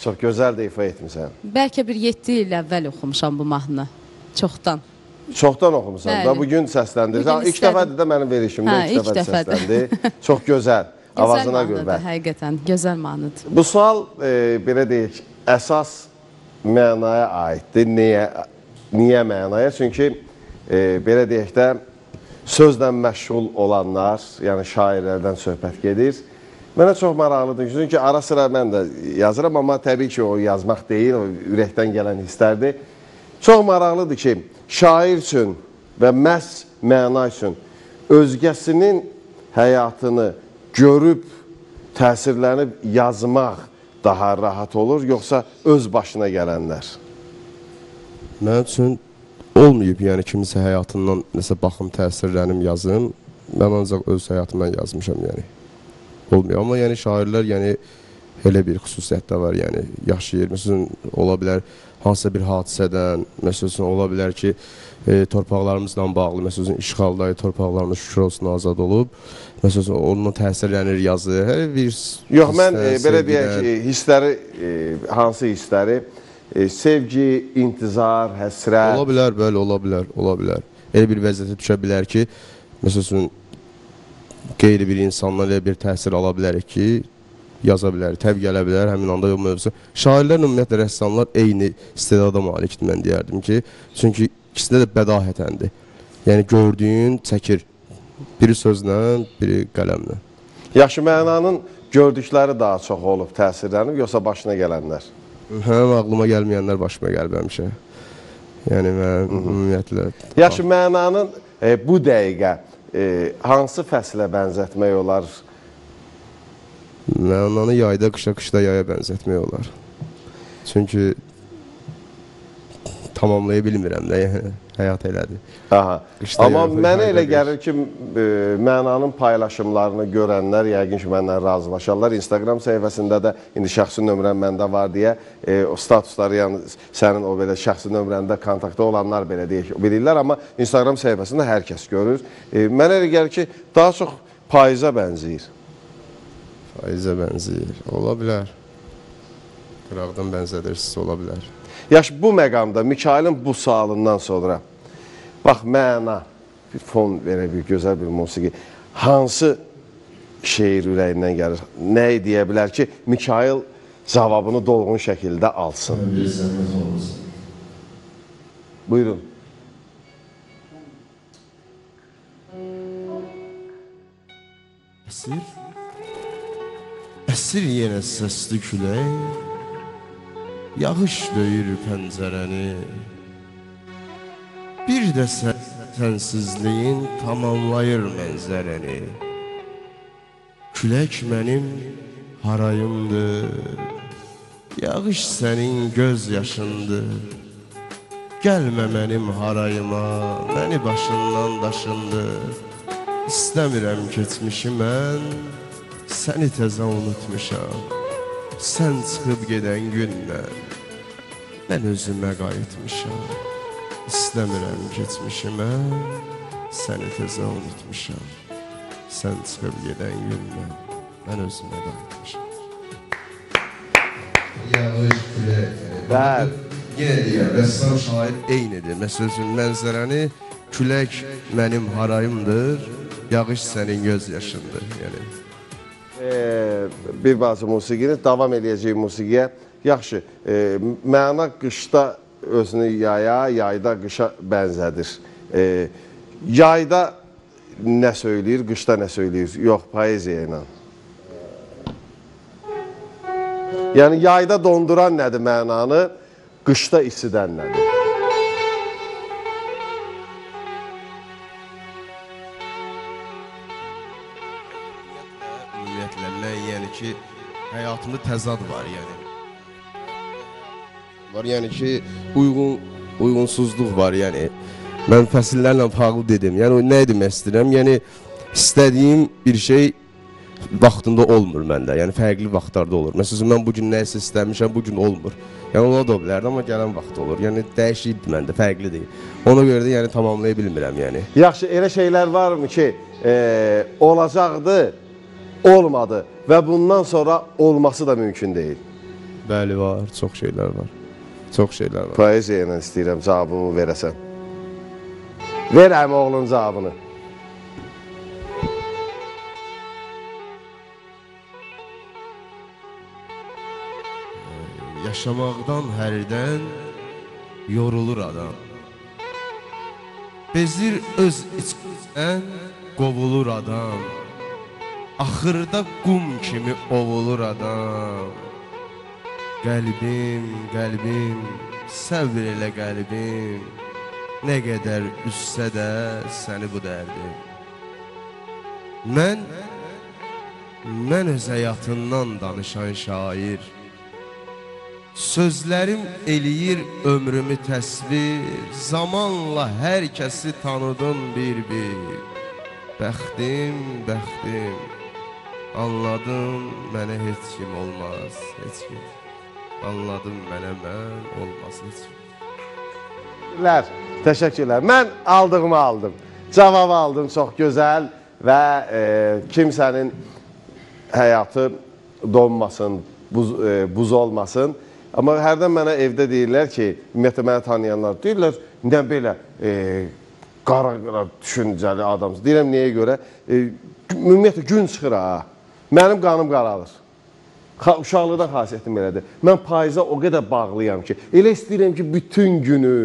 Çox gözəl də ifa etmisən.
Bəlkə bir 7 il əvvəl oxumuşam bu mahnını. Çoxdan.
Çoxdan oxumusan
Bəli.
da bu gün səsləndirir.
Bu gün
İlk dəfədir də mənim verişimdə
Hə,
ilk
ilk
dəfə
dəfədir.
səsləndi. Çox gözəl. Avazına qüvvət.
Həqiqətən gözəl mahnıdır.
Bu sual e, belə deyək, əsas mənaya aiddir. Niyə niyə mənaya? Çünki e, belə deyək də sözlə məşğul olanlar, yəni şairlərdən söhbət gedir. Mənə çox maraqlıdır. Çünki ara sıra mən də yazıram, amma təbii ki, o yazmaq deyil, o ürəkdən gələn hisslərdir. Çox maraqlıdır ki, şair üçün və məhz məna üçün özgəsinin həyatını görüb, təsirlənib yazmaq daha rahat olur, yoxsa öz başına gələnlər?
Mənim üçün olmayıb, yəni kimisə həyatından nəsə baxım, təsirlənim, yazım. Mən ancaq öz həyatımdan yazmışam, yəni. Olmuyor. Amma yəni şairlər, yəni elə bir xüsusiyyət də var, yəni yaşayır. Məsələn, ola bilər hansısa bir hadisədən, məsələn, ola bilər ki, e, torpaqlarımızla bağlı, məsələn, işğalda torpaqlarımız şükür olsun azad olub. Məsələn, onunla təsirlənir yazı. Hər bir
Yox, mən e, belə deyək, e, hissləri, e, hansı hissləri? E, sevgi, intizar, həsrət.
Ola bilər, bəli, ola bilər, ola bilər. Elə bir vəziyyətə düşə bilər ki, məsələn, qeyri bir insandan elə bir təsir ala bilərik ki, yaza bilərik, təbii gələ bilər həmin anda o mövzu. Şairlərlə ümumiyyətlə rəssamlar eyni istedada malikdir mən deyərdim ki, çünki ikisində də bədahətəndir. Yəni gördüyün çəkir. Biri sözlə, biri qələmlə.
Yaxşı mənanın gördükləri daha çox olub, təsirlənib, yoxsa başına gələnlər?
Həm ağlıma gəlməyənlər başıma gəlib həmişə. Yəni mən ümumiyyətlə
Yaxşı mənanın e, bu dəqiqə e, hansı fəslə bənzətmək olar?
Mənanı yayda, qışa, qışda yaya bənzətmək olar. Çünki tamamlaya bilmirəm də, yəni həyat elədir.
Aha.
Qışda
Amma
yox,
mənə elə gəlir ki, e, mənanın paylaşımlarını görənlər yəqin ki, məndən razılaşarlar. Instagram səhifəsində də indi şəxsi nömrəm məndə var deyə e, o statusları, yəni sənin o belə şəxsi nömrəndə kontaktda olanlar belə deyək, bilirlər, amma Instagram səhifəsində hər kəs görür. E, mənə elə gəlir ki, daha çox payıza bənzəyir.
Faizə bənzəyir. Ola bilər. Qıraqdan bənzədirsiz, ola bilər.
Yaxşı, bu məqamda Mikailin bu sualından sonra bax məna, bir fon belə bir gözəl bir musiqi hansı şeir ürəyindən gəlir? Nəyi deyə bilər ki, Mikail cavabını dolğun şəkildə alsın? Buyurun.
Əsir Əsir yenə səsli külək Yağış döyür pəncərəni. Bir də sən, sənsizliyin tamamlayır mənzərəni. Külək mənim harayımdır. Yağış sənin göz yaşındır. Gəlmə mənim harayıma, məni başından daşındır. İstəmirəm keçmişi mən, səni təzə unutmuşam. Sən çıxıb gedən gündən, mən özümə qayıtmışam. İstəmirəm keçmişi mən, səni təzə unutmuşam. Sən çıxıb gedən gündən, mən özümə qayıtmışam. Yağış külək.
Bəli.
Yenə deyirəm, rəssam şair eynidir. Məsəl üçün mənzərəni külək mənim harayımdır, yağış sənin göz yaşındır. Yəni
E, bir bacı musiqini davam eləyəcək musiqiyə. Yaxşı, e, məna qışda özünü yaya, yayda qışa bənzədir. E, yayda nə söyləyir, qışda nə söyləyir? Yox, poeziya ilə. Yəni yayda donduran nədir mənanı, qışda isidən nədir?
Həyatımda təzad var yəni. Var yəni ki uyğun uyğunsuzluq var yəni. Mən fəsillərlə bağlı dedim. Yəni o nə demək istəyirəm? Yəni istədiyim bir şey vaxtında olmur məndə. Yəni fərqli vaxtlarda olur. Məsələn mən bu gün nəsə istəmişəm, bu gün olmur. Yəni ola da bilərdi, amma gələn vaxt olur. Yəni dəyişikdir məndə, fərqli deyil. Ona görə də yəni tamamlaya bilmirəm yəni.
Yaxşı, elə şeylər varmı ki, e, olacaqdı, olmadı və bundan sonra olması da mümkün deyil.
Bəli var, çox şeylər var. Çox şeylər var.
Poeziya ilə istəyirəm cavabımı verəsən. Ver əmi oğlun cavabını.
Yaşamaqdan hərdən yorulur adam. Bezir öz içindən qovulur adam. Axırda qum kimi ovulur adam. Qəlbim, qəlbim, səbr elə qəlbim. Nə qədər üstsə də səni bu dərdim. Mən mən öz həyatından danışan şair. Sözlərim eləyir ömrümü təsvir Zamanla hər kəsi tanıdım bir-bir Bəxtim, bəxtim Anladım mənə heç kim olmaz, heç kim Anladım mənə mən olmaz heç kim
Təşəkkürlər, təşəkkürlər. Mən aldığımı aldım. Cavabı aldım, çox gözəl və e, kimsənin həyatı donmasın, buz, e, buz olmasın. Amma hərdən mənə evdə deyirlər ki, ümumiyyətlə məni tanıyanlar deyirlər, nə belə e, qara qara düşüncəli adamsın. Deyirəm niyə görə? E, ümumiyyətlə gün çıxır ha. Mənim qanım qaralır. Uşaqlıqdan xasiyyətim belədir. Mən payıza o qədər bağlıyam ki, elə istəyirəm ki, bütün günü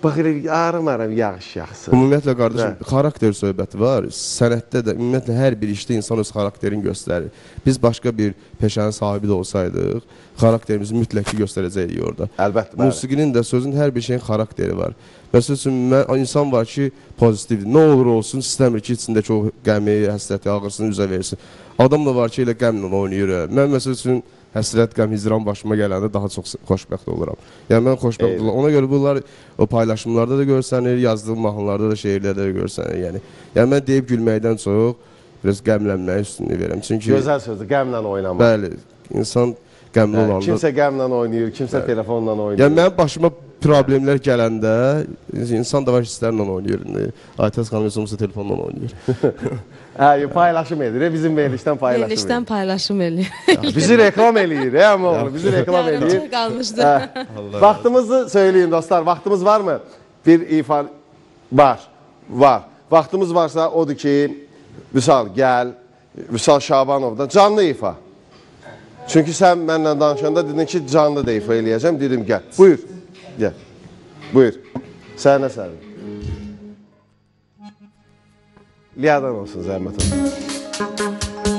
bax elə aramaram yağış yağsın.
Ümumiyyətlə qardaşım,
Hə.
xarakter söhbəti var. Sənətdə də ümumiyyətlə hər bir işdə insan öz xarakterini göstərir. Biz başqa bir peşənin sahibi də olsaydıq, xarakterimizi mütləq ki göstərəcəydik orada.
Əlbəttə, bəli.
Musiqinin də sözün hər bir şeyin xarakteri var. Məsəl üçün mən insan var ki, pozitivdir. Nə olur olsun, istəmir ki, içindəki o qəmi, həsrəti, ağrısını üzə versin. Adam da var ki, elə qəmlə oynayır. Mən məsəl üçün həsrət, qəm, hicran başıma gələndə daha çox xoşbəxt oluram. Yəni mən xoşbəxt oluram. Ona görə bunlar o paylaşımlarda da görsənir, yazdığım mahnılarda da, şeirlərdə də görsənir. Yəni, yəni mən deyib gülməkdən çox biraz qəmlənməyə üstünlük verirəm. Çünki
Gözəl sözdür, qəmlə oynamaq.
bəli, insan qəmli
Hə,
olanda
Kimsə qəmlə oynayır, kimsə telefonla oynayır.
Yəni mənim başıma problemlər gələndə insan da var hisslərlə oynayır. Aytəz xanım özümüzə telefonla oynayır.
Hə, paylaşım edir, bizim verilişdən paylaşım
Verilişdən paylaşım eləyir.
Bizi reklam eləyir, hə amma oğlum, bizi reklam eləyir.
Yarımçıq qalmışdı.
Vaxtımızı söyləyin dostlar, vaxtımız varmı? Bir ifa var, var. Vaxtımız varsa odur ki, Vüsal gəl, Vüsal Şabanovdan canlı ifa. Çünki sən mənlə danışanda dedin ki, canlı da ifa eləyəcəm. Dedim gəl. Buyur. Gəl. Buyur. Sənə sənin. Liyadan olsun zəhmət olsun.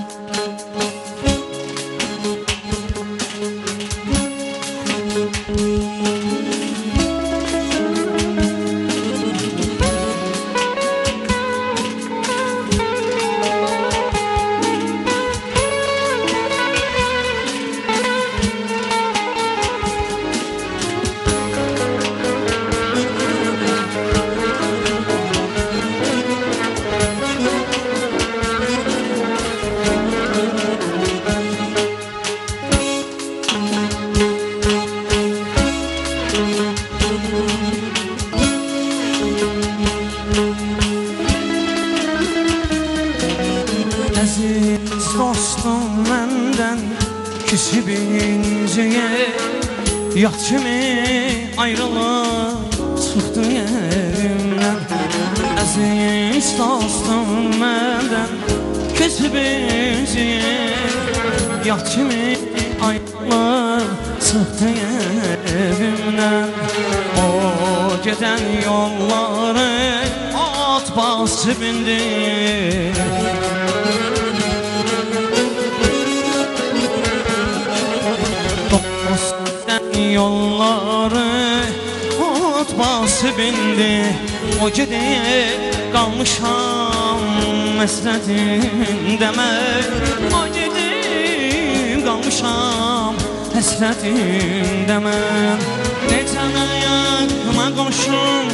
Həsrətin demək O gedib qalmışam Həsrətin demək Necə ayaqma qonşum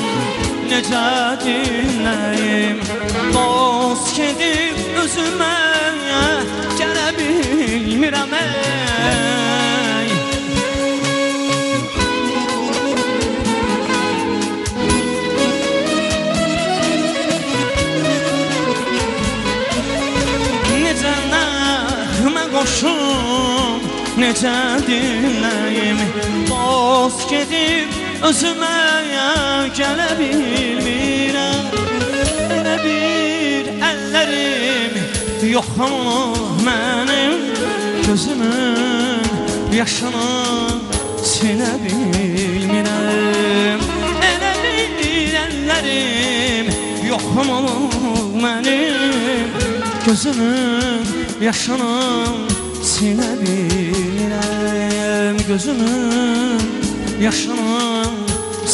Necə dinləyim? Dost gedib özümə Gələ bilmirəm ey necə
dinləyim Dost gedib özümə gələ bilmirəm Elə bir əllərim yoxmu mənim Gözümün yaşını silə bilmirəm Elə bir əllərim yoxmu mənim Gözümün yaşını silə bilmirəm Gözümün yaşını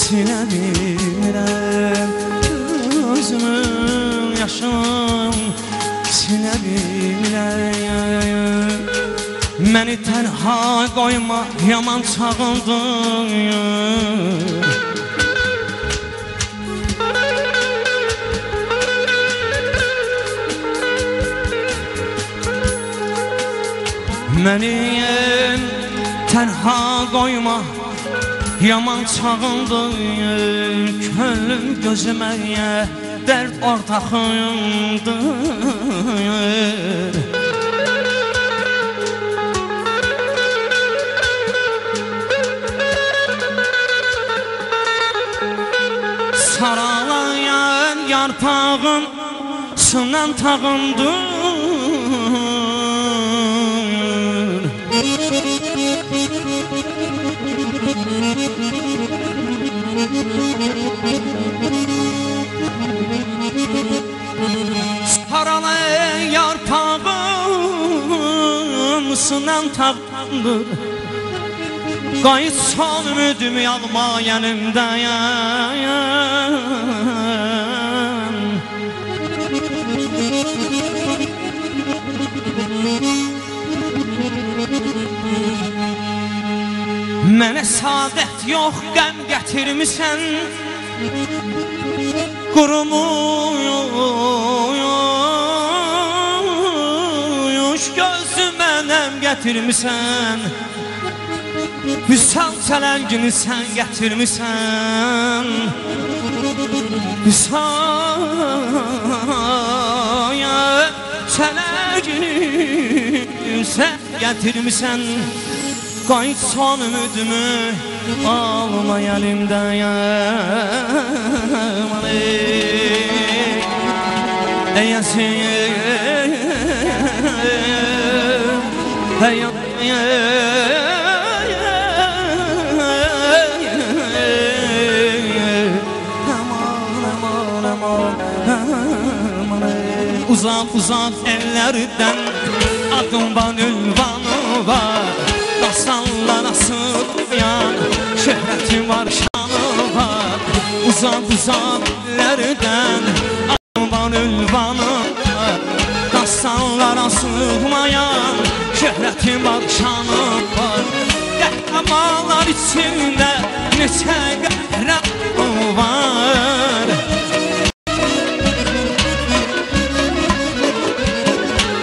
silə bilmirəm Gözümün yaşını silə bilmirəm Məni tənha qoyma yaman çağıldın Məni tənha qoyma Yaman çağındır Könlüm gözümə Dərd ortağındır Saralayan yarpağın Sınan tağındır yarpağın Sınan tağındır Qayıt son ümidimi yağma yanımdayan Mənə saadət yox qəm gətirmisən Qurumuş gətirmisən Hüsam sələngini sən gətirmisən Hüsaya sələngini sən gətirmisən Qayıt son ümidimi alma əlimdən yaman Eyəsin Uzak ellerden. Adım ünvanı var. Dastanlara sığmayan Şöhretim var şanı var. Uzak uzak ellerden. Adım ünvanı var. Dastanlara sığmayan Var şanı var. Qəhrəmanlar içində Neçə qəhrəman var.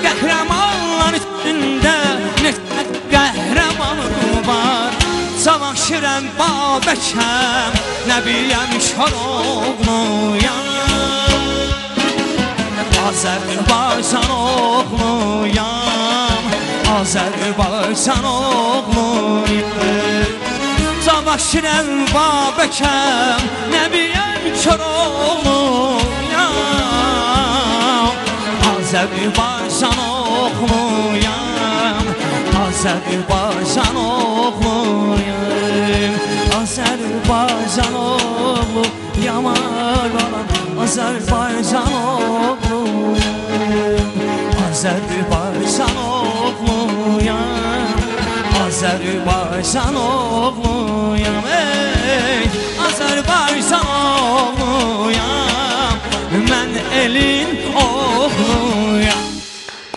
Qəhrəmanlar içində Neçə qəhrəman var. Savaşırəm babəkəm Nəbiyəm şaroğluyam Azərbaycan oğluyam Azərbaycan oğluyam Savaşırəm babəkəm Nəbiyəm şaroğluyam Azərbaycan oğluyam Azərbaycan oğluyam. Azərbaycan oğluyam Ağalam Azərbaycan oğluyam. Azərbaycan oğluyam Azərbaycan oğluyam Ey Azərbaycan oğluyam Mən elin oğluyam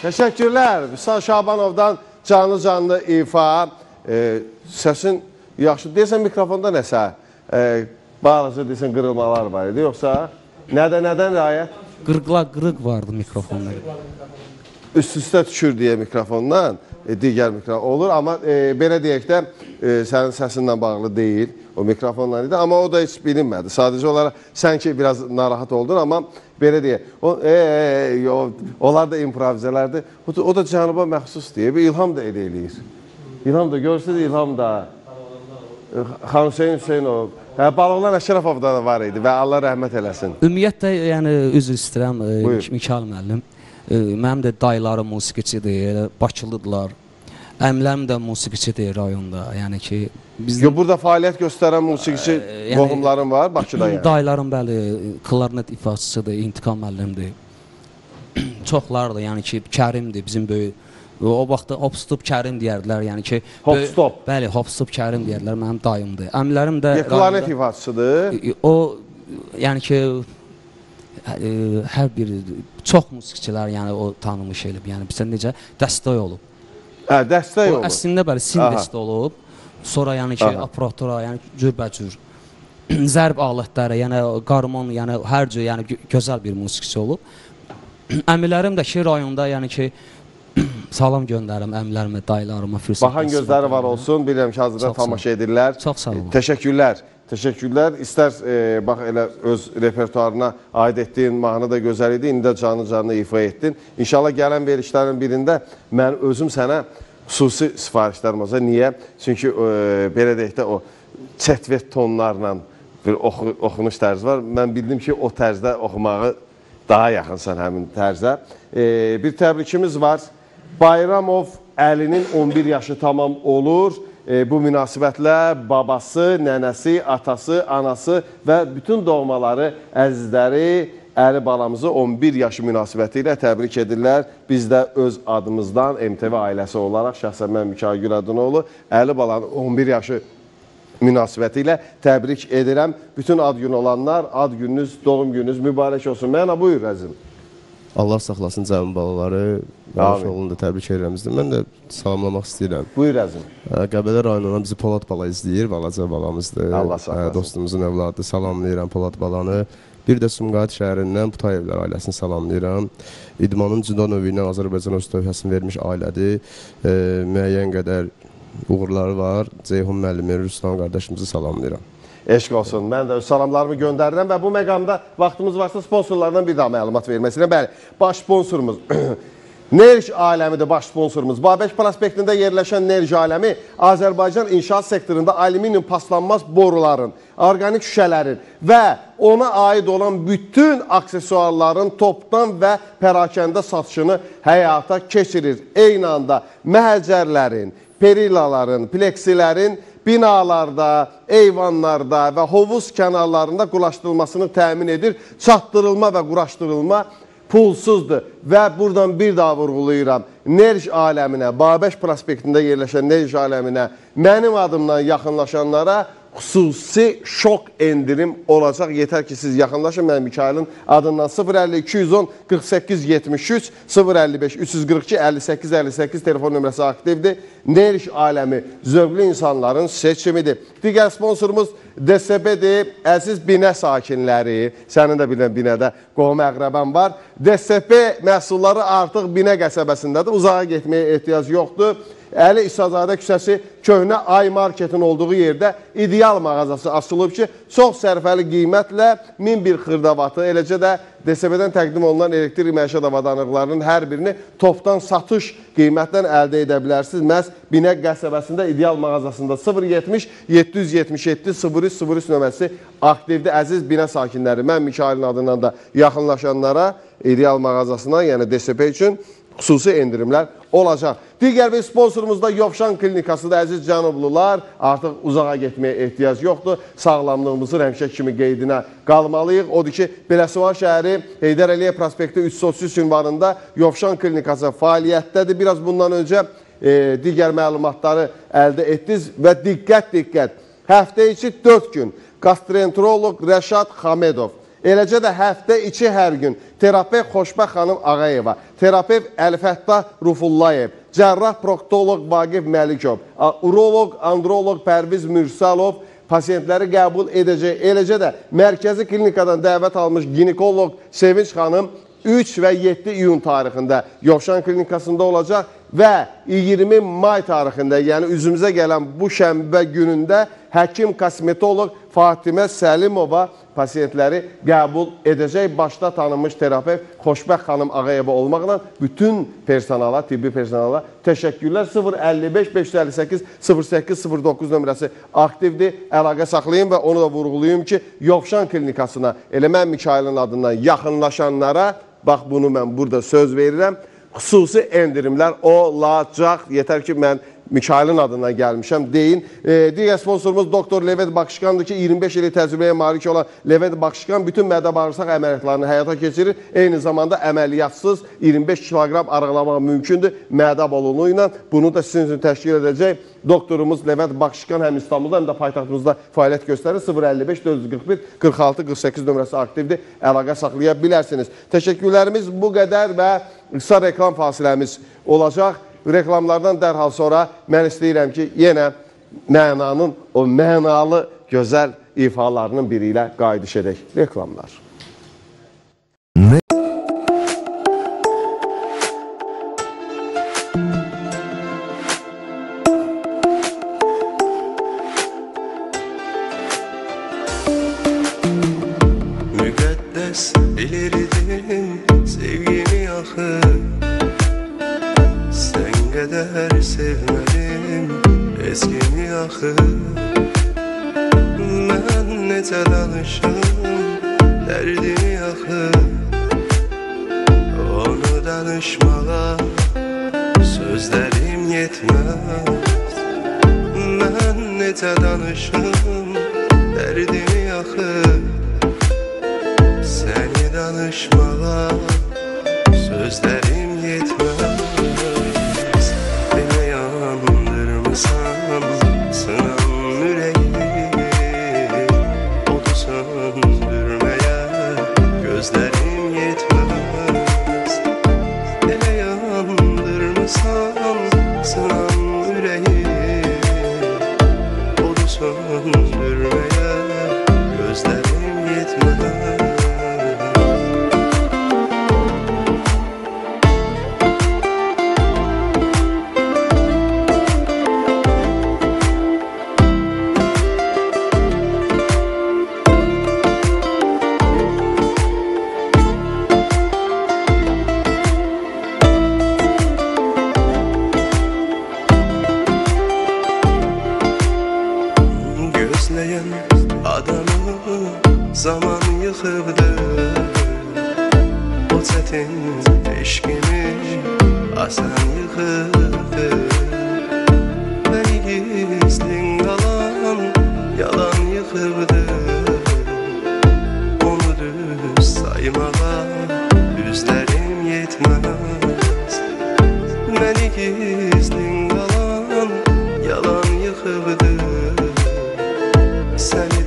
Təşəkkürlər. Vüsal Şabanovdan canlı-canlı ifa. E, səsin yaxşı. Deyəsən mikrofonda nəsə e, balaca deyəsən qırılmalar var idi, yoxsa nədən nədən riayət?
Qırıqlar qırıq vardı mikrofonda.
Üst-üstə düşür deyə mikrofondan digər mikrofon olur, amma e, belə deyək də e, sənin səsinlə bağlı deyil, o mikrofonla idi, amma o da heç bilinmədi. Sadəcə olaraq sən ki biraz narahat oldun, amma belə deyək, o, e, e, e, o, onlar da improvizələrdir. O, da- o da cənuba məxsus deyə bir ilham da elə eləyir. İlham da görsünüz İlham da. Xan Hüseyn Hüseynov. Hə, Balıqlar Əşrəfov da var idi və Allah rəhmət eləsin.
Ümumiyyətlə, yəni üzr istəyirəm, e. Mikail müəllim. Mənim də dayılarım musiqiçidir, elə Bakılıdılar. Əmlərim də musiqiçidir rayonda. Yəni ki, biz
Yo, burada fəaliyyət göstərən musiqiçi
yəni-
qohumlarım var Bakıda yəni.
Dayılarım bəli, klarnet ifaçısıdır, İntiqam müəllimdir. Çoxlardır, yəni ki, Kərimdir bizim böyük o vaxtda hopstop Kərim deyərdilər, yəni ki,
Hopstop.
Bəli, hopstop Kərim deyərdilər, mənim dayımdır. Əmlərim də
Klarnet ifaçısıdır.
O yəni ki e, hər bir çox musiqiçilər yəni o tanınmış elib. Yəni bizə necə dəstək olub.
Hə, dəstək
O
olur.
əslində bəli
Aha.
sindest olub. Sonra yəni ki
Aha.
aparatura, yəni cürbəcür zərb alətləri, yəni qarmon, yəni hər cür yəni gö- gözəl bir musiqiçi olub. Əmilərim də ki rayonda yəni ki salam göndərirəm əmilərimə, dayılarıma, fürsət.
Baxan gözləri var olsun. Bilirəm ki, hazırda tamaşa edirlər.
Çox sağ olun.
Təşəkkürlər. Təşəkkürlər. İstər e, bax elə öz repertuarına aid etdiyin mahnı da gözəl idi. İndi də canı-canına ifa etdin. İnşallah gələn verişlərin birində mən özüm sənə xüsusi sifarişlərim olacaq. Niyə? Çünki e, belə deyək də o çətvet tonlarla bir oxu, oxunuş tərzi var. Mən bildim ki, o tərzdə oxumağı daha yaxınsan həmin tərzə. E, bir təbrikimiz var. Bayramov Əlinin 11 yaşı tamam olur. E, bu münasibətlə babası, nənəsi, atası, anası və bütün doğmaları, əzizləri Əli balamızı 11 yaşı münasibəti ilə təbrik edirlər. Biz də öz adımızdan MTV ailəsi olaraq şəxsən mən Mikail Güladınoğlu Əli balanın 11 yaşı münasibəti ilə təbrik edirəm. Bütün ad günü olanlar, ad gününüz, doğum gününüz mübarək olsun. Mənə buyur əzim.
Allah saxlasın cəmi balaları.
Amin.
oğlunu da təbrik edirəm bizdə. Mən də salamlamaq istəyirəm.
Buyur əzim.
Hə, Qəbələ rayonundan bizi Polad bala izləyir, balaca balamızdır.
Allah saxlasın.
Hə, Dostumuzun övladı salamlayıram Polad balanı. Bir də Sumqayıt şəhərindən Butayevlər ailəsini salamlayıram. İdmanın cüdo növü ilə Azərbaycan öz tövhəsini vermiş ailədir. E, müəyyən qədər uğurları var. Ceyhun müəllimi, Rüstam qardaşımızı salamlayıram.
Eşq olsun. Mən də öz salamlarımı göndərirəm və bu məqamda vaxtımız varsa sponsorlardan bir daha məlumat verməsinə. Bəli, baş sponsorumuz Nerj aləmidir baş sponsorumuz. Babək prospektində yerləşən Nerj aləmi Azərbaycan inşaat sektorunda alüminium paslanmaz boruların, orqanik şüşələrin və ona aid olan bütün aksesuarların topdan və pərakəndə satışını həyata keçirir. Eyni anda məhəccərlərin, perilaların, pleksilərin binalarda, eyvanlarda və hovuz kənarlarında qulaşdırılmasını təmin edir. Çatdırılma və quraşdırılma pulsuzdur. Və buradan bir daha vurğulayıram. Nerj aləminə, Babək prospektində yerləşən Nerj aləminə mənim adımdan yaxınlaşanlara xüsusi şok endirim olacaq. Yetər ki, siz yaxınlaşın. Mən Mikailin adından 050 210 48 73 055 342 58 58 telefon nömrəsi aktivdir. Nerj aləmi zövqlü insanların seçimidir. Digər sponsorumuz DSP-dir. Əziz binə sakinləri, sənin də bilən binədə qohum əqrəbən var. DSP məhsulları artıq binə qəsəbəsindədir. Uzağa getməyə ehtiyac yoxdur. Əli İsazadə küçəsi köhnə Ay Marketin olduğu yerdə ideal mağazası açılıb ki, çox sərfəli qiymətlə 1001 xırdavatı, eləcə də DSB-dən təqdim olunan elektrik məişət avadanlıqlarının hər birini topdan satış qiymətdən əldə edə bilərsiniz. Məhz Binə qəsəbəsində ideal mağazasında 070 777 03 03 nömrəsi aktivdir. Əziz Binə sakinləri, mən Mikailin adından da yaxınlaşanlara ideal mağazasına, yəni DSP üçün xüsusi endirimlər olacaq. Digər bir sponsorumuz da Yovşan Klinikasıdır. Əziz canıblılar, artıq uzağa getməyə ehtiyac yoxdur. Sağlamlığımızı həmişə kimi qeydinə qalmalıyıq. Odur ki, Beləsivar şəhəri Heydər Əliyev prospekti 333 ünvanında Yovşan Klinikası fəaliyyətdədir. Biraz bundan öncə e, digər məlumatları əldə etdiniz və diqqət, diqqət. Həftə içi 4 gün gastroenteroloq Rəşad Xamedov Eləcə də həftə içi hər gün terapevt Xoşbə xanım Ağayeva, terapevt Əlfəttah Rufullayev, cərrah proktoloq Vaqif Məlikov, uroloq, androloq Pərviz Mürsalov pasiyentləri qəbul edəcək. Eləcə də mərkəzi klinikadan dəvət almış ginekoloq Sevinç xanım 3 və 7 iyun tarixində Yovşan klinikasında olacaq. Və 20 may tarixində, yəni üzümüzə gələn bu şənbə günündə həkim kosmetoloq Fatimə Səlimova pasiyentləri qəbul edəcək. Başda tanınmış terapevt Xoşbəxt xanım Ağayeva olmaqla bütün personala, tibbi personala təşəkkürlər. 055 558 0809 nömrəsi aktivdir. Əlaqə saxlayın və onu da vurğulayım ki, Yovşan klinikasına elə mən Mikailin adından yaxınlaşanlara, bax bunu mən burada söz verirəm, xüsusi endirimlər olacaq. Yetər ki, mən Mikailin adından gəlmişəm deyin. E, digər sponsorumuz doktor Levent Bakışkandır ki, 25 illik təcrübəyə malik olan Levent Bakışkan bütün mədə bağırsaq əməliyyatlarını həyata keçirir. Eyni zamanda əməliyyatsız 25 kiloqram arıqlamaq mümkündür mədə balonu ilə. Bunu da sizin üçün təşkil edəcək doktorumuz Levent Bakışkan həm İstanbulda, həm də paytaxtımızda fəaliyyət göstərir. 055 441 46 48 nömrəsi aktivdir. Əlaqə saxlaya bilərsiniz. Təşəkkürlərimiz bu qədər və qısa reklam fasiləmiz olacaq. Reklamlardan dərhal sonra mən istəyirəm ki, yenə mənanın o mənalı gözəl ifalarının biri ilə qayıdış edək. Reklamlar.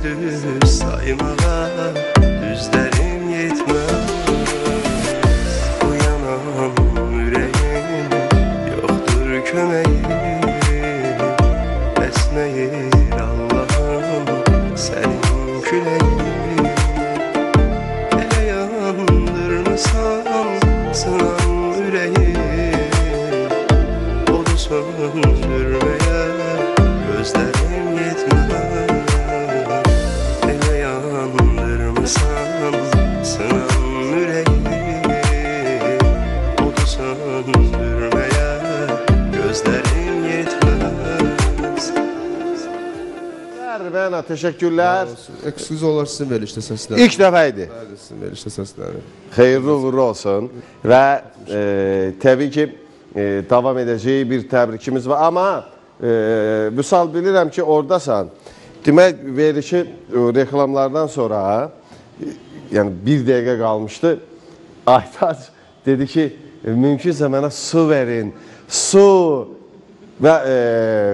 Səni
təşəkkürlər.
Eksklüz olaraq sizin verilişdə səslənir.
İlk dəfə idi.
Bəli, sizin verilişdə səslənir.
Xeyirli uğurlu olsun və e, təbii ki e, davam edəcəyi bir təbrikimiz var. Amma e, Vüsal bilirəm ki oradasan. Demək verilişi e, reklamlardan sonra e, yəni bir dəqiqə qalmışdı. Aytac dedi ki mümkünsə mənə su verin. Su və e,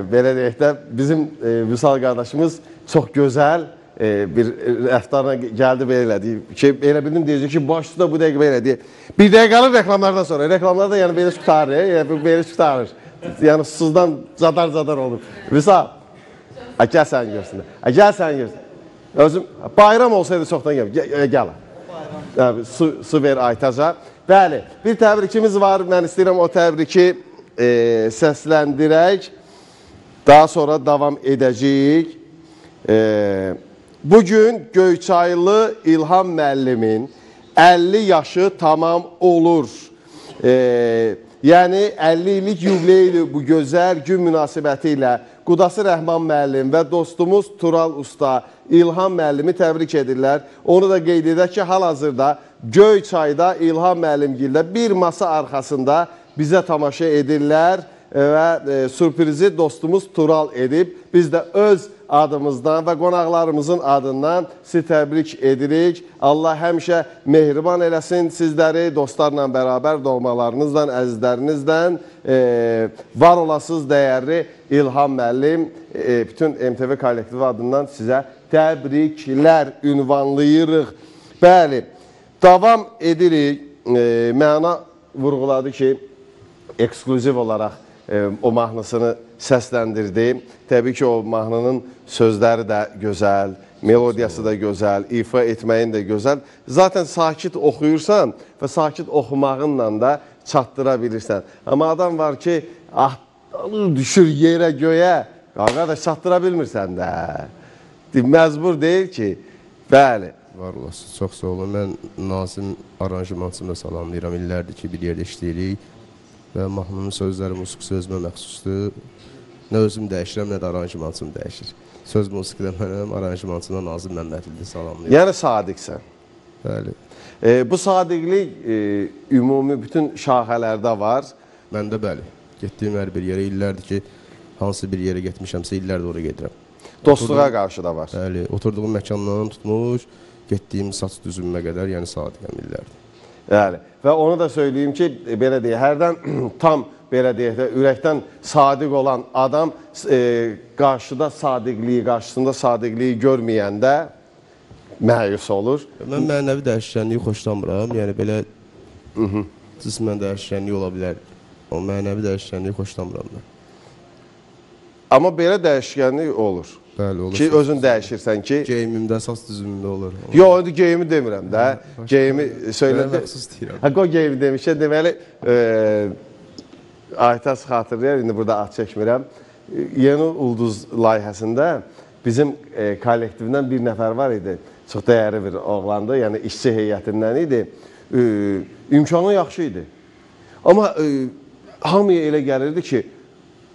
belə deyək də bizim e, Vüsal qardaşımız çox gözəl e, bir rəftarla gəldi belə elədi. Ki, elə bildim deyəcək ki, başda da bu dəqiqə belə deyir. Bir dəqiqəlik reklamlardan sonra. Reklamlarda yəni belə tutarır, yəni belə tutarır. Yəni susuzdan zadar-zadar olur. Vüsal, gəl sən görsün. Gəl sən görsün. Özüm bayram olsaydı çoxdan gəl. Gəl. gəl. Yəni, su, su ver Aytaca. Bəli, bir təbrikimiz var. Mən istəyirəm o təbriki e, səsləndirək. Daha sonra davam edəcəyik. E, bugün Göyçaylı İlham müəllimin 50 yaşı tamam olur. E, yəni 50 illik yubileyli bu gözəl gün münasibəti ilə Qudası Rəhman müəllim və dostumuz Tural Usta İlham müəllimi təbrik edirlər. Onu da qeyd edək ki, hal-hazırda Göyçayda İlham müəllimgildə bir masa arxasında bizə tamaşa edirlər və e, sürprizi dostumuz Tural edib. Biz də öz adımızdan və qonaqlarımızın adından sizi təbrik edirik. Allah həmişə mehriban eləsin sizləri, dostlarla bərabər, doğmalarınızla, əzizlərinizlə. E, var olasınız dəyərli İlham müəllim, e, bütün MTV kollektivi adından sizə təbriklər ünvanlayırıq. Bəli, davam edirik. E, məna vurğuladı ki, eksklüziv olaraq o mahnısını səsləndirdi. Təbii ki, o mahnının sözləri də gözəl, melodiyası da gözəl, ifa etməyin də gözəl. Zaten sakit oxuyursan və sakit oxumağınla da çatdıra bilirsən. Amma adam var ki, ah, düşür yerə, göyə, qardaş çatdıra bilmirsən də. Məzbur deyil ki, bəli.
Var olasınız, çox sağ olun. Mən Nazim aranjmançını da salamlayıram. İllərdir ki, bir yerdə işləyirik və mahnının sözləri musiqisi özümə məxsusdur. Nə özüm dəyişirəm, nə də aranjmançım dəyişir. Söz musiqi də mənəm, aranjmançım da Nazim Məmmədlidir, salamlayıram.
Yəni sadiqsən.
Bəli.
E, bu sadiqlik e, ümumi bütün şaxələrdə var.
Məndə bəli. Getdiyim hər bir yerə illərdir ki, hansı bir yerə getmişəmsə illərdir oraya gedirəm.
Dostluğa qarşı da var.
Bəli, oturduğum məkandan tutmuş, getdiyim saç düzümümə qədər, yəni sadiqəm illərdir.
Bəli. Və onu da söyləyim ki, e, belə deyək, hərdən tam belə deyək də ürəkdən sadiq olan adam e, qarşıda sadiqliyi, qarşısında sadiqliyi görməyəndə məyus olur.
Mən mənəvi dəyişkənliyi xoşlamıram. Yəni belə cismən dəyişkənlik ola bilər. O mənəvi dəyişkənliyi xoşlamıram mən.
Amma belə dəyişkənlik olur.
Bəli, olur.
Ki özün dəyişirsən ki,
geyimimdə, saç düzümümdə olur.
Yox, indi geyimi demirəm də. Geyimi söylədim.
Mənə məxsus deyirəm.
Ha, qoy geyimi demişə, deməli, e, Aytaz xatırlayır, indi burada ad çəkmirəm. Yeni Ulduz layihəsində bizim e, kollektivdən bir nəfər var idi. Çox dəyərli bir oğlandı, yəni işçi heyətindən idi. E, imkanı yaxşı idi. Amma e, hamıya elə gəlirdi ki,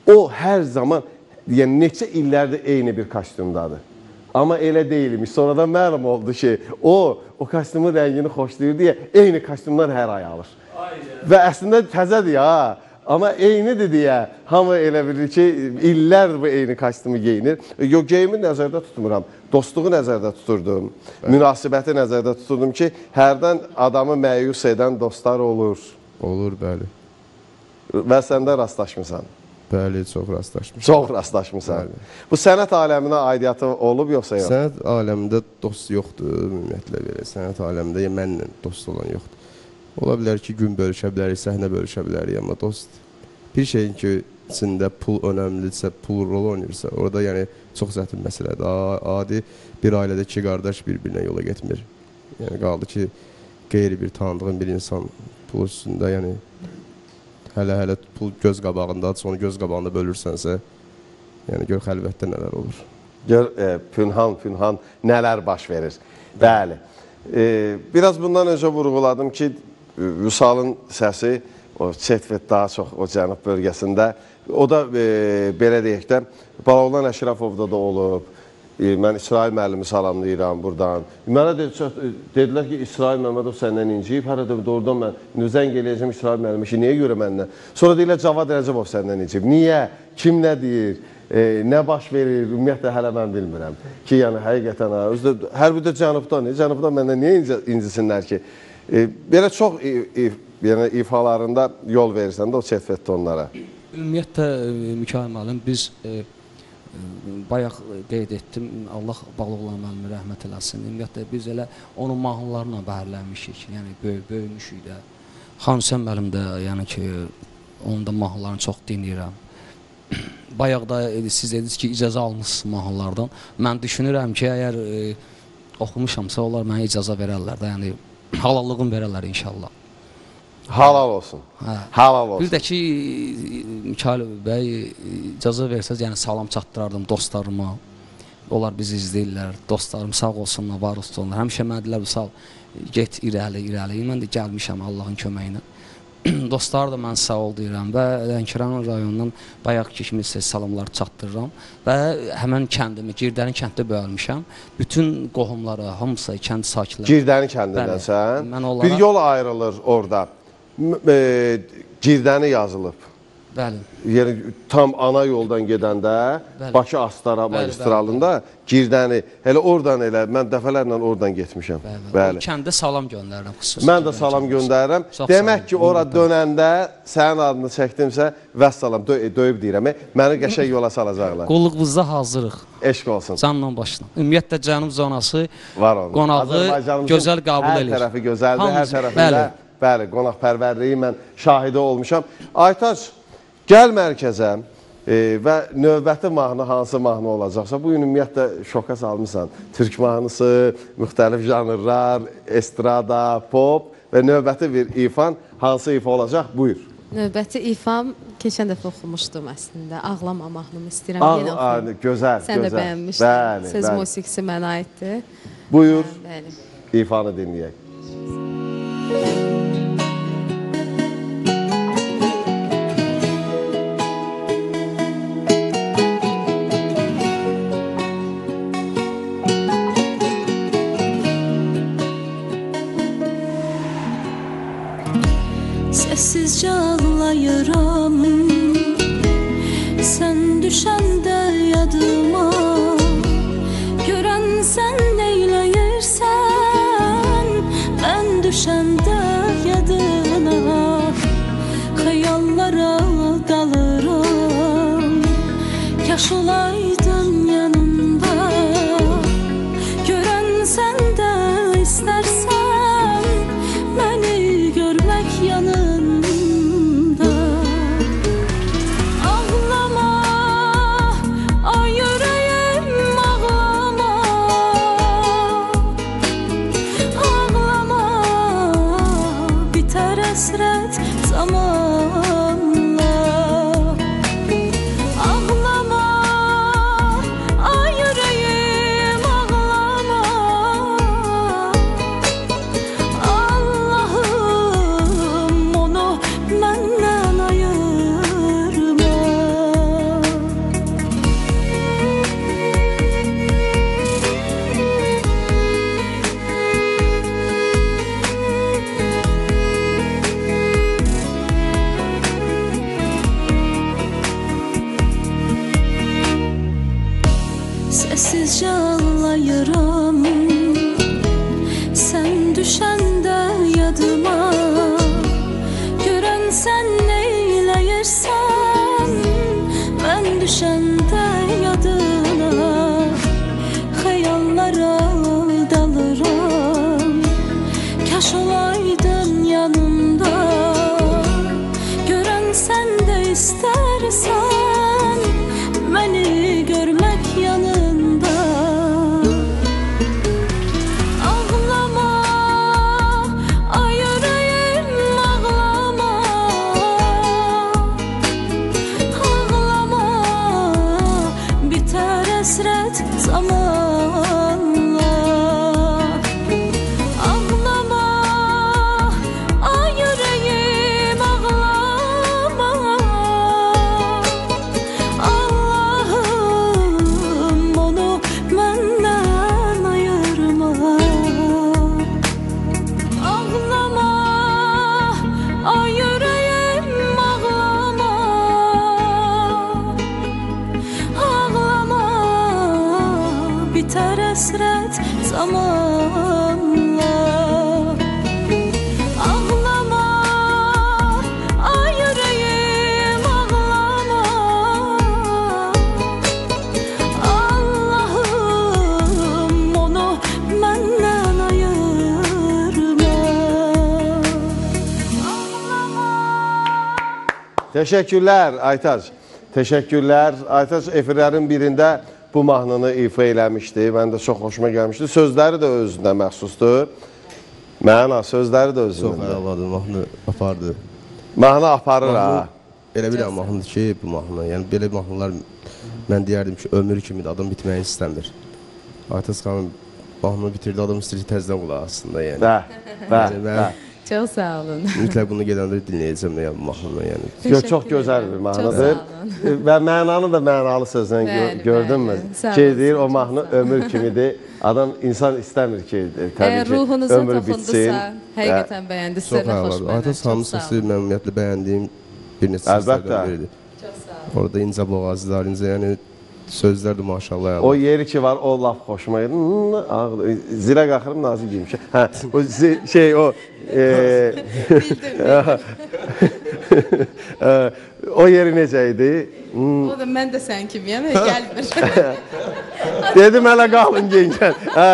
o hər zaman, yəni neçə illərdir eyni bir kostyumdadır. Amma elə deyilmiş. Sonradan məlum oldu ki, o, o kostyumun rəngini xoşlayır deyə eyni kostyumdan hər ay alır. Və əslində təzədir ya. Amma eynidir deyə hamı elə bilir ki, illər bu eyni kostyumu geyinir. Yox, geyimi nəzərdə tutmuram. Dostluğu nəzərdə tuturdum. Münasibəti nəzərdə tuturdum ki, hərdən adamı məyus edən dostlar olur.
Olur, bəli.
Və sən də rastlaşmısan.
Bəli, çox rastlaşmışam.
Çox rastlaşmısan. Bu sənət aləminə aidiyyatı olub yoxsa yox?
Sənət aləmində dost yoxdur, ümumiyyətlə belə. Sənət aləmində mənlə dost olan yoxdur. Ola bilər ki, gün bölüşə bilərik, səhnə bölüşə bilərik, amma dost bir şeyin ki, içində pul önəmlidirsə, pul rol oynayırsa, orada yəni çox çətin məsələdir. Adi bir ailədə iki qardaş bir-birinə yola getmir. Yəni qaldı ki, qeyri bir tanıdığın bir insan pul üstündə, yəni hələ-hələ pul göz qabağındadır, sonra göz qabağında bölürsənsə, yəni gör xəlvətdə nələr olur.
Gör, e, pünhan, pünhan nələr baş verir. Bəli. E, biraz bundan öncə vurğuladım ki, Vüsalın səsi o Çetvet daha çox o cənub bölgəsində. O da e, belə deyək də, Balaoğlan Əşrəfovda da olub. E, mən İsrail müəllimi salamlayıram buradan. Mənə çox, dedilər ki, İsrail Məmmədov səndən inciyib. Hərə də doğrudan mən indi zəng eləyəcəm İsrail müəllimi ki, niyə görə məndən? Sonra deyirlər Cavad Rəcəbov səndən inciyib. Niyə? Kim nə deyir? E, nə baş verir? Ümumiyyətlə hələ mən bilmirəm. Ki, yəni həqiqətən ha, özü də hər bir də cənubdan, cənubdan məndən niyə inci, incisinlər ki? E, belə çox i, i, yəni ifalarında yol verirsən də o çetvetdə onlara.
Ümumiyyətlə e, Mikail müəllim biz e, e, bayaq qeyd etdim, Allah Bağlıoğlan müəllimi rəhmət eləsin. Ümumiyyətlə biz elə onun mahnılarına bəhrlənmişik. Yəni böy böyümüşük də. Xansən müəllim də yəni ki onun da mahnılarını çox dinləyirəm. Bayaq da e, siz dediniz ki, icazə almısınız mahnılardan. Mən düşünürəm ki, əgər e, oxumuşamsa onlar mənə icazə verərlər də. Yəni halallığını verərlər inşallah.
Halal olsun.
Hə.
Halal olsun.
Bir də ki, Mikail bəy icazə versəz, yəni salam çatdırardım dostlarıma. Onlar bizi izləyirlər. Dostlarım sağ olsunlar, var olsunlar. Həmişə mənə deyirlər, "Sağ get irəli, irəli." Mən də gəlmişəm Allahın köməyi ilə. Dostlar da mən sağ ol deyirəm və Lənkəran rayonundan bayaq kimi sizə salamlar çatdırıram və həmin kəndimi, Girdənin kənddə böyümüşəm. Bütün qohumlara, hamısı kənd sakinləri.
Girdəni kəndindənsən. Bir yol ayrılır orada. E, Girdəni yazılıb.
Bəli.
Yəni tam ana yoldan gedəndə
Bəli.
Bakı Astara
Bəli,
magistralında Girdəni elə oradan elə mən dəfələrlə oradan getmişəm.
Bəli.
Bəli.
Kəndə salam göndərirəm xüsusən.
Mən də salam göndərirəm. Demək ki, ora dönəndə sənin adını çəkdimsə, vəssalam dö döyüb deyirəm. e, Məni qəşəng yola salacaqlar.
Qulluğunuzda hazırıq.
Eşq olsun.
Canla başla. Ümumiyyətlə cənub zonası
Var olun.
qonağı gözəl qəbul
hər
edir.
tərəfi gözəldir, hər tərəfində.
bəli.
Bəli, qonaqpərvərliyi mən şahidi olmuşam. Aytaç, gəl mərkəzə e, və növbəti mahnı hansı mahnı olacaqsa, bu gün ümumiyyətlə şoka salmısan. Türk mahnısı, müxtəlif janrlar, estrada, pop və növbəti bir ifan hansı ifa olacaq? Buyur.
Növbəti ifam keçən dəfə oxumuşdum əslində. Ağlama mahnımı istəyirəm
Ağ,
yenə oxuyum.
gözəl,
Sən də
gözəl.
bəyənmişdin.
Bəli,
Söz
bəli.
musiqisi mənə aiddir.
Buyur,
Bəli.
ifanı dinləyək. Təşəkkürlər Aytac. Təşəkkürlər. Aytac efirlərin birində bu mahnını ifa eləmişdi. Mən də çox xoşuma gəlmişdi. Sözləri də özünə məxsusdur.
Məna sözləri də
Çox
özündə.
əladır, mahnı apardı.
Məna aparır ha.
Mahnı elə bir mahnıdır ki, bu mahnı. Yəni belə mahnılar mən deyərdim ki, ömür kimidir, adam bitməyi istəmir. Aytaz xanım mahnını bitirdi, adam istəyir ki, təzədən qulaq aslında yəni.
Bə, bə,
Yəni
bə.
mən
Çox sağ olun.
mütləq bunu gedəndə dinləyəcəm də mahnını yəni.
Yo, çox gözəl bir mahnıdır. Və mənanı da mənalı sözlə gördünmü?
Sağ olasın,
deyir, o
çox
mahnı
sağ
ömür kimidir. Adam insan istəmir ki, e, təbii ki, ömür bitsin.
həqiqətən bəyəndinizsə,
Çox
nə xoş
xanımın
Çox sağ
səsi
olun.
mən ümumiyyətlə bəyəndiyim bir neçə
Əlbəttə.
səslərdən biridir. Orada incə boğazlar, incə yəni sözlər də maşallah.
O
əladır.
yeri ki var, o laf xoşuma gedir. Hmm, ağ- Zilə qalxırım, nazik giymişəm. Hə, o şey o e, o yeri necə idi? Hmm,
O da mən də sən kimiyəm, gəlmir.
Dedim hələ qalın geyinən. Hə,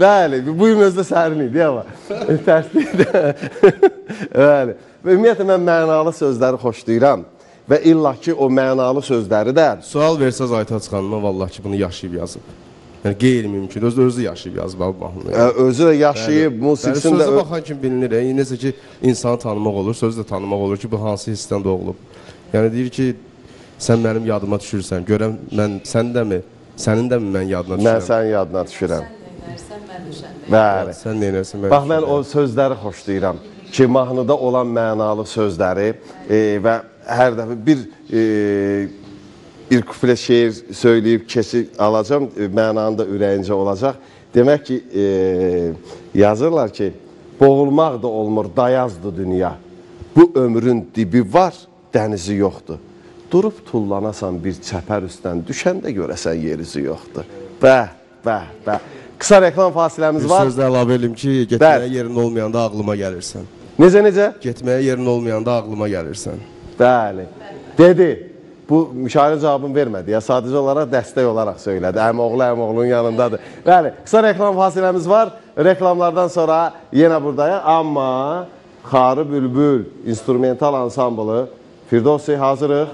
bəli, bu gün özdə sərin idi amma. Tərsli bəli. Və ümumiyyətlə mən mənalı sözləri xoşlayıram və illaki o mənalı sözləri də
Sual versəz Aytaç xanıma vallahi ki bunu yaşayıb yazıb. Yəni qeyri-mümkün. Özü özü yaşayıb yazıb bu mahnını.
ə, özü də yaşayıb,
Yəni
musiqisini
sözə
də
baxan kimi bilinir. Yəni necə ki insanı tanımaq olur, sözü də tanımaq olur ki, bu hansı hissdən doğulub. Yəni deyir ki, sən mənim yadıma düşürsən. Görəm mən səndəmi? Sənin də mi mən yadına
mən
düşürəm?
sənin yadına düşürəm.
mən düşəndə.
Bəli.
Sən nə edirsən?
Bax mən o sözləri xoşlayıram ki, mahnıda olan mənalı sözləri e, və hər dəfə bir e, bir kuplə şeir söyləyib keçi alacam, e, mənanı da ürəyincə olacaq. Demək ki, e, yazırlar ki, boğulmaq da olmur, dayazdır dünya. Bu ömrün dibi var, dənizi yoxdur. Durub tullanasan bir çəpər üstdən, düşəndə görəsən yerizi yoxdur. Bəh, bəh, bəh. Qısa reklam fasiləmiz
bir
var.
söz də əlavə edim ki, getməyə yerin olmayanda ağlıma gəlirsən.
Necə necə?
Getməyə yerin olmayanda ağlıma gəlirsən.
Bəli. Dedi. Bu müşahirə cavabını vermədi. Ya sadəcə olaraq dəstək olaraq söylədi. Əmoğlu əmoğlunun yanındadır. Bəli, qısa reklam fasiləmiz var. Reklamlardan sonra yenə buradayıq. Amma Xarı Bülbül instrumental ansamblı Firdovsi hazırıq.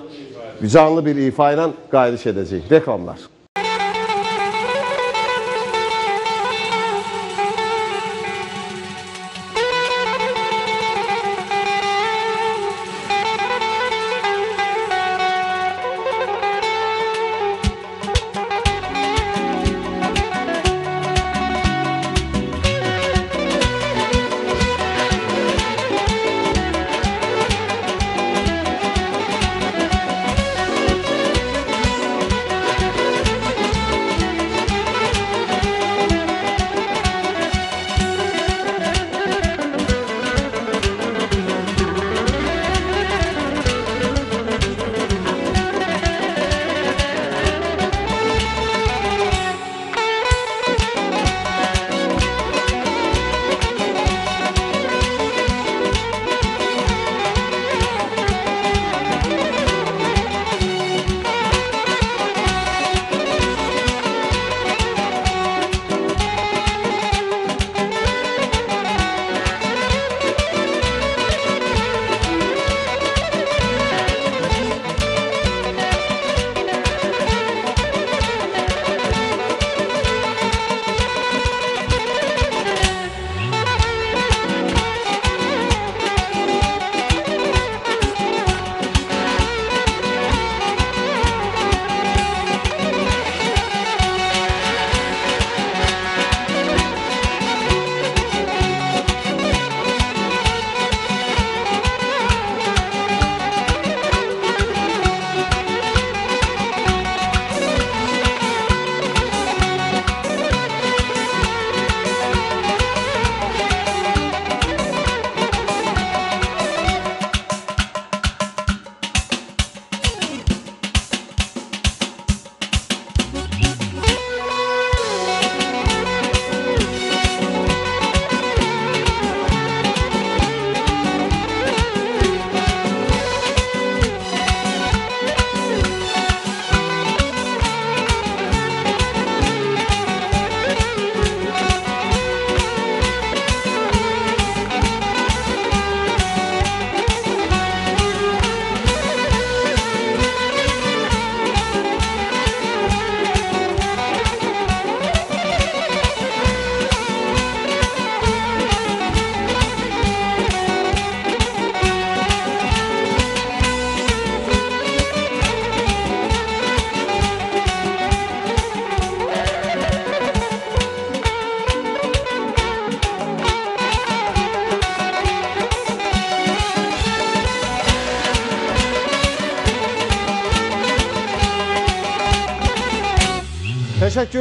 Canlı bir ifa ilə qayıdış edəcəyik. Reklamlar.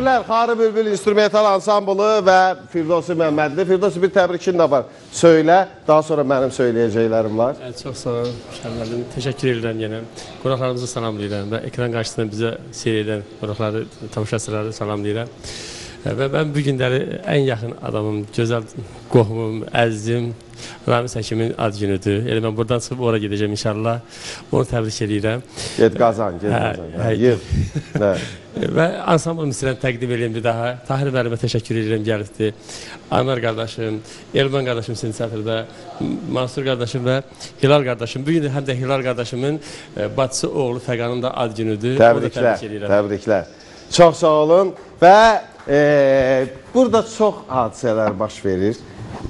Təşəkkürlər Xarı Bülbül instrumental ansamblı və Firdovsi Məmmədli. Firdovsi bir təbrikin də var. Söylə, daha sonra mənim söyləyəcəklərim var.
Yəni, çox sağ olun, şəhərlərim. Təşəkkür edirəm yenə. Qonaqlarımızı salamlayıram və ekran qarşısında bizə seyr edən qonaqları, tamaşaçıları salamlayıram. Və mən bu günləri ən yaxın adamım, gözəl qohumum, əzizim Ramiz həkimin ad günüdür. Elə mən buradan çıxıb ora gedəcəm inşallah. Onu təbrik edirəm.
Get qazan, get
Hə,
qazan.
hə.
Hə. Hə.
Və ansambl misrən təqdim edeyim bir daha. Tahir müəllimə təşəkkür edirəm gəlibdi. Anar qardaşım, Elman qardaşım sinteatrda, Mansur qardaşım və Hilal qardaşım. Bu gün həm də Hilal qardaşımın e, bacısı oğlu Fəqanın da ad günüdür.
Təbriklər,
təbrik
təbriklər. Çox sağ olun və e, burada çox hadisələr baş verir.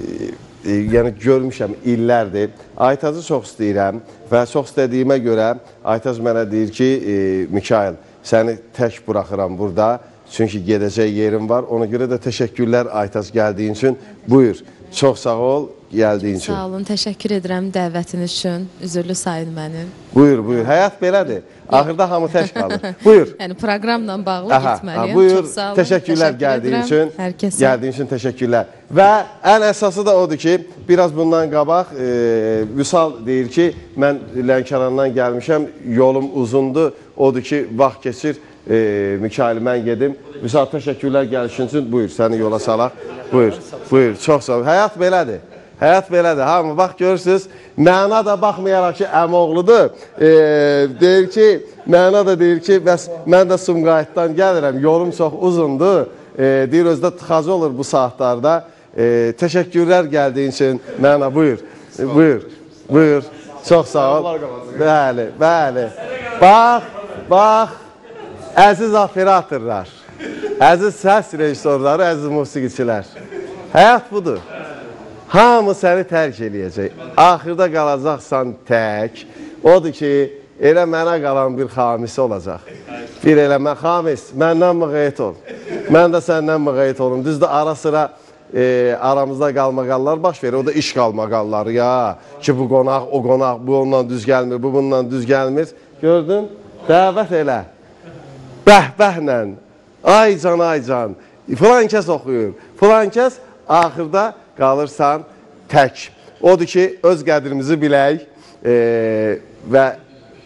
E, yəni görmüşəm illərdir. Aytazı çox istəyirəm və çox istədiyimə görə Aytaz mənə deyir ki, e, Mikail, səni tək buraxıram burada. Çünki gedəcək yerim var. Ona görə də təşəkkürlər Aytaz gəldiyin üçün. Buyur. Çox sağ ol gəldiyin üçün.
Sağ olun, təşəkkür edirəm dəvətiniz üçün. Üzürlü sayın mənim.
Buyur, buyur. Həyat belədir. Axırda hamı tək qalır. Buyur.
Yəni proqramla bağlı
Aha,
getməliyəm.
buyur.
Çox sağ olun.
Təşəkkürlər
təşəkkür
gəldiyin
edirəm
üçün.
Hər.
Gəldiyin üçün təşəkkürlər. Və ən əsası da odur ki, biraz bundan qabaq e, Vüsal deyir ki, mən Lənkərandan gəlmişəm, yolum uzundur. Odur ki, vaxt keçir. E, Mikail mən gedim. Vüsal təşəkkürlər gəlişin üçün. Buyur, səni yola salaq. Buyur. Buyur. Çox sağ ol. Həyat belədir. Həyat belədir. Hamı bax görürsüz, məna da baxmayaraq ki, əmoğludur. E, deyir ki, məna da deyir ki, bəs mən də Sumqayıtdan gəlirəm, yolum çox uzundur. E, deyir özdə tıxacı olur bu saatlarda. E, təşəkkürlər gəldiyin üçün. Məna buyur. E, buyur. Buyur. Çox sağ ol. Bəli, bəli. Bax, bax. Əziz operatorlar, əziz səs rejissorları, əziz musiqiçilər. Həyat budur. Hamı səni tərk eləyəcək. Axırda qalacaqsan tək. Odur ki, elə mənə qalan bir xamisi olacaq. Bir elə mən xamis, məndən müğayət ol. Mən də səndən müğayət olum. Düzdür, ara sıra e, aramızda qalmaqallar baş verir. O da iş qalmaqalları ya. Ki bu qonaq, o qonaq, bu ondan düz gəlmir, bu bundan düz gəlmir. Gördün? Dəvət elə. Bəhbəhlə, ay can, ay can, filan kəs oxuyur, filan kəs axırda qalırsan tək. Odur ki, öz qədrimizi bilək e, və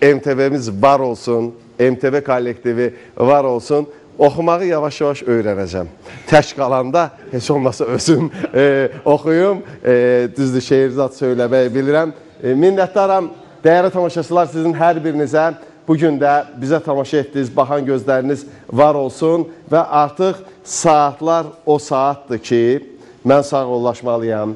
MTV-miz var olsun, MTV kollektivi var olsun. Oxumağı yavaş-yavaş öyrənəcəm. Tək qalanda heç olmasa özüm e, oxuyum, e, düzdür şeir zat söyləməyi bilirəm. E, minnətdaram, dəyərli tamaşaçılar sizin hər birinizə. Bugün də bizə tamaşa etdiniz, baxan gözləriniz var olsun və artıq saatlar o saatdır ki, mən sağollaşmalıyam.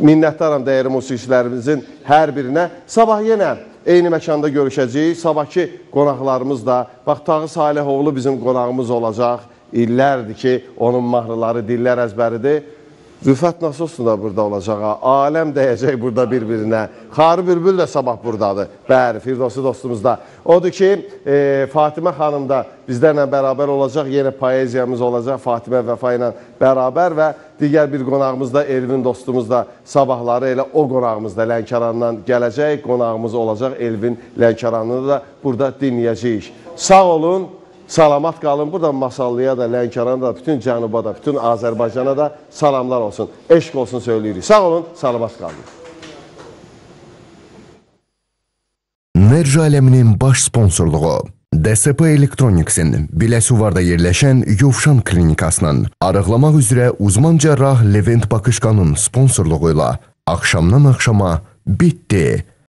Minnətdaram dəyərli musiqiçilərimizin hər birinə. Sabah yenə eyni məkanda görüşəcəyik. Sabahki qonaqlarımız da, bax Tağı Salihoğlu bizim qonağımız olacaq. İllərdir ki, onun mahnıları dillər əzbəridir. Rüfət Nasoslu da burada olacaq. ha. Aləm dəyəcək burada bir-birinə. Xarı Bülbül də sabah buradadır. Bəli, Firdovsi dostumuz da. Odur ki, e, Fatimə xanım da bizlərlə bərabər olacaq. Yenə poeziyamız olacaq Fatimə Vəfa ilə bərabər və digər bir qonağımız da Elvin dostumuz da sabahları elə o qonağımız da Lənkərandan gələcək. Qonağımız olacaq Elvin Lənkəranını da burada dinləyəcəyik. Sağ olun. Salamat qalın. Burada Masallıya da, Lənkərana da, bütün Cənuba da, bütün Azərbaycana da salamlar olsun. Eşq olsun söyləyirik. Sağ olun, salamat qalın.
Nerji aləminin baş sponsorluğu DSP Electronics'in Biləsuvarda yerləşən Yovşan klinikasının arıqlamaq üzrə uzman cərrah Levent Bakışqanın sponsorluğu ilə axşamdan axşama bitdi.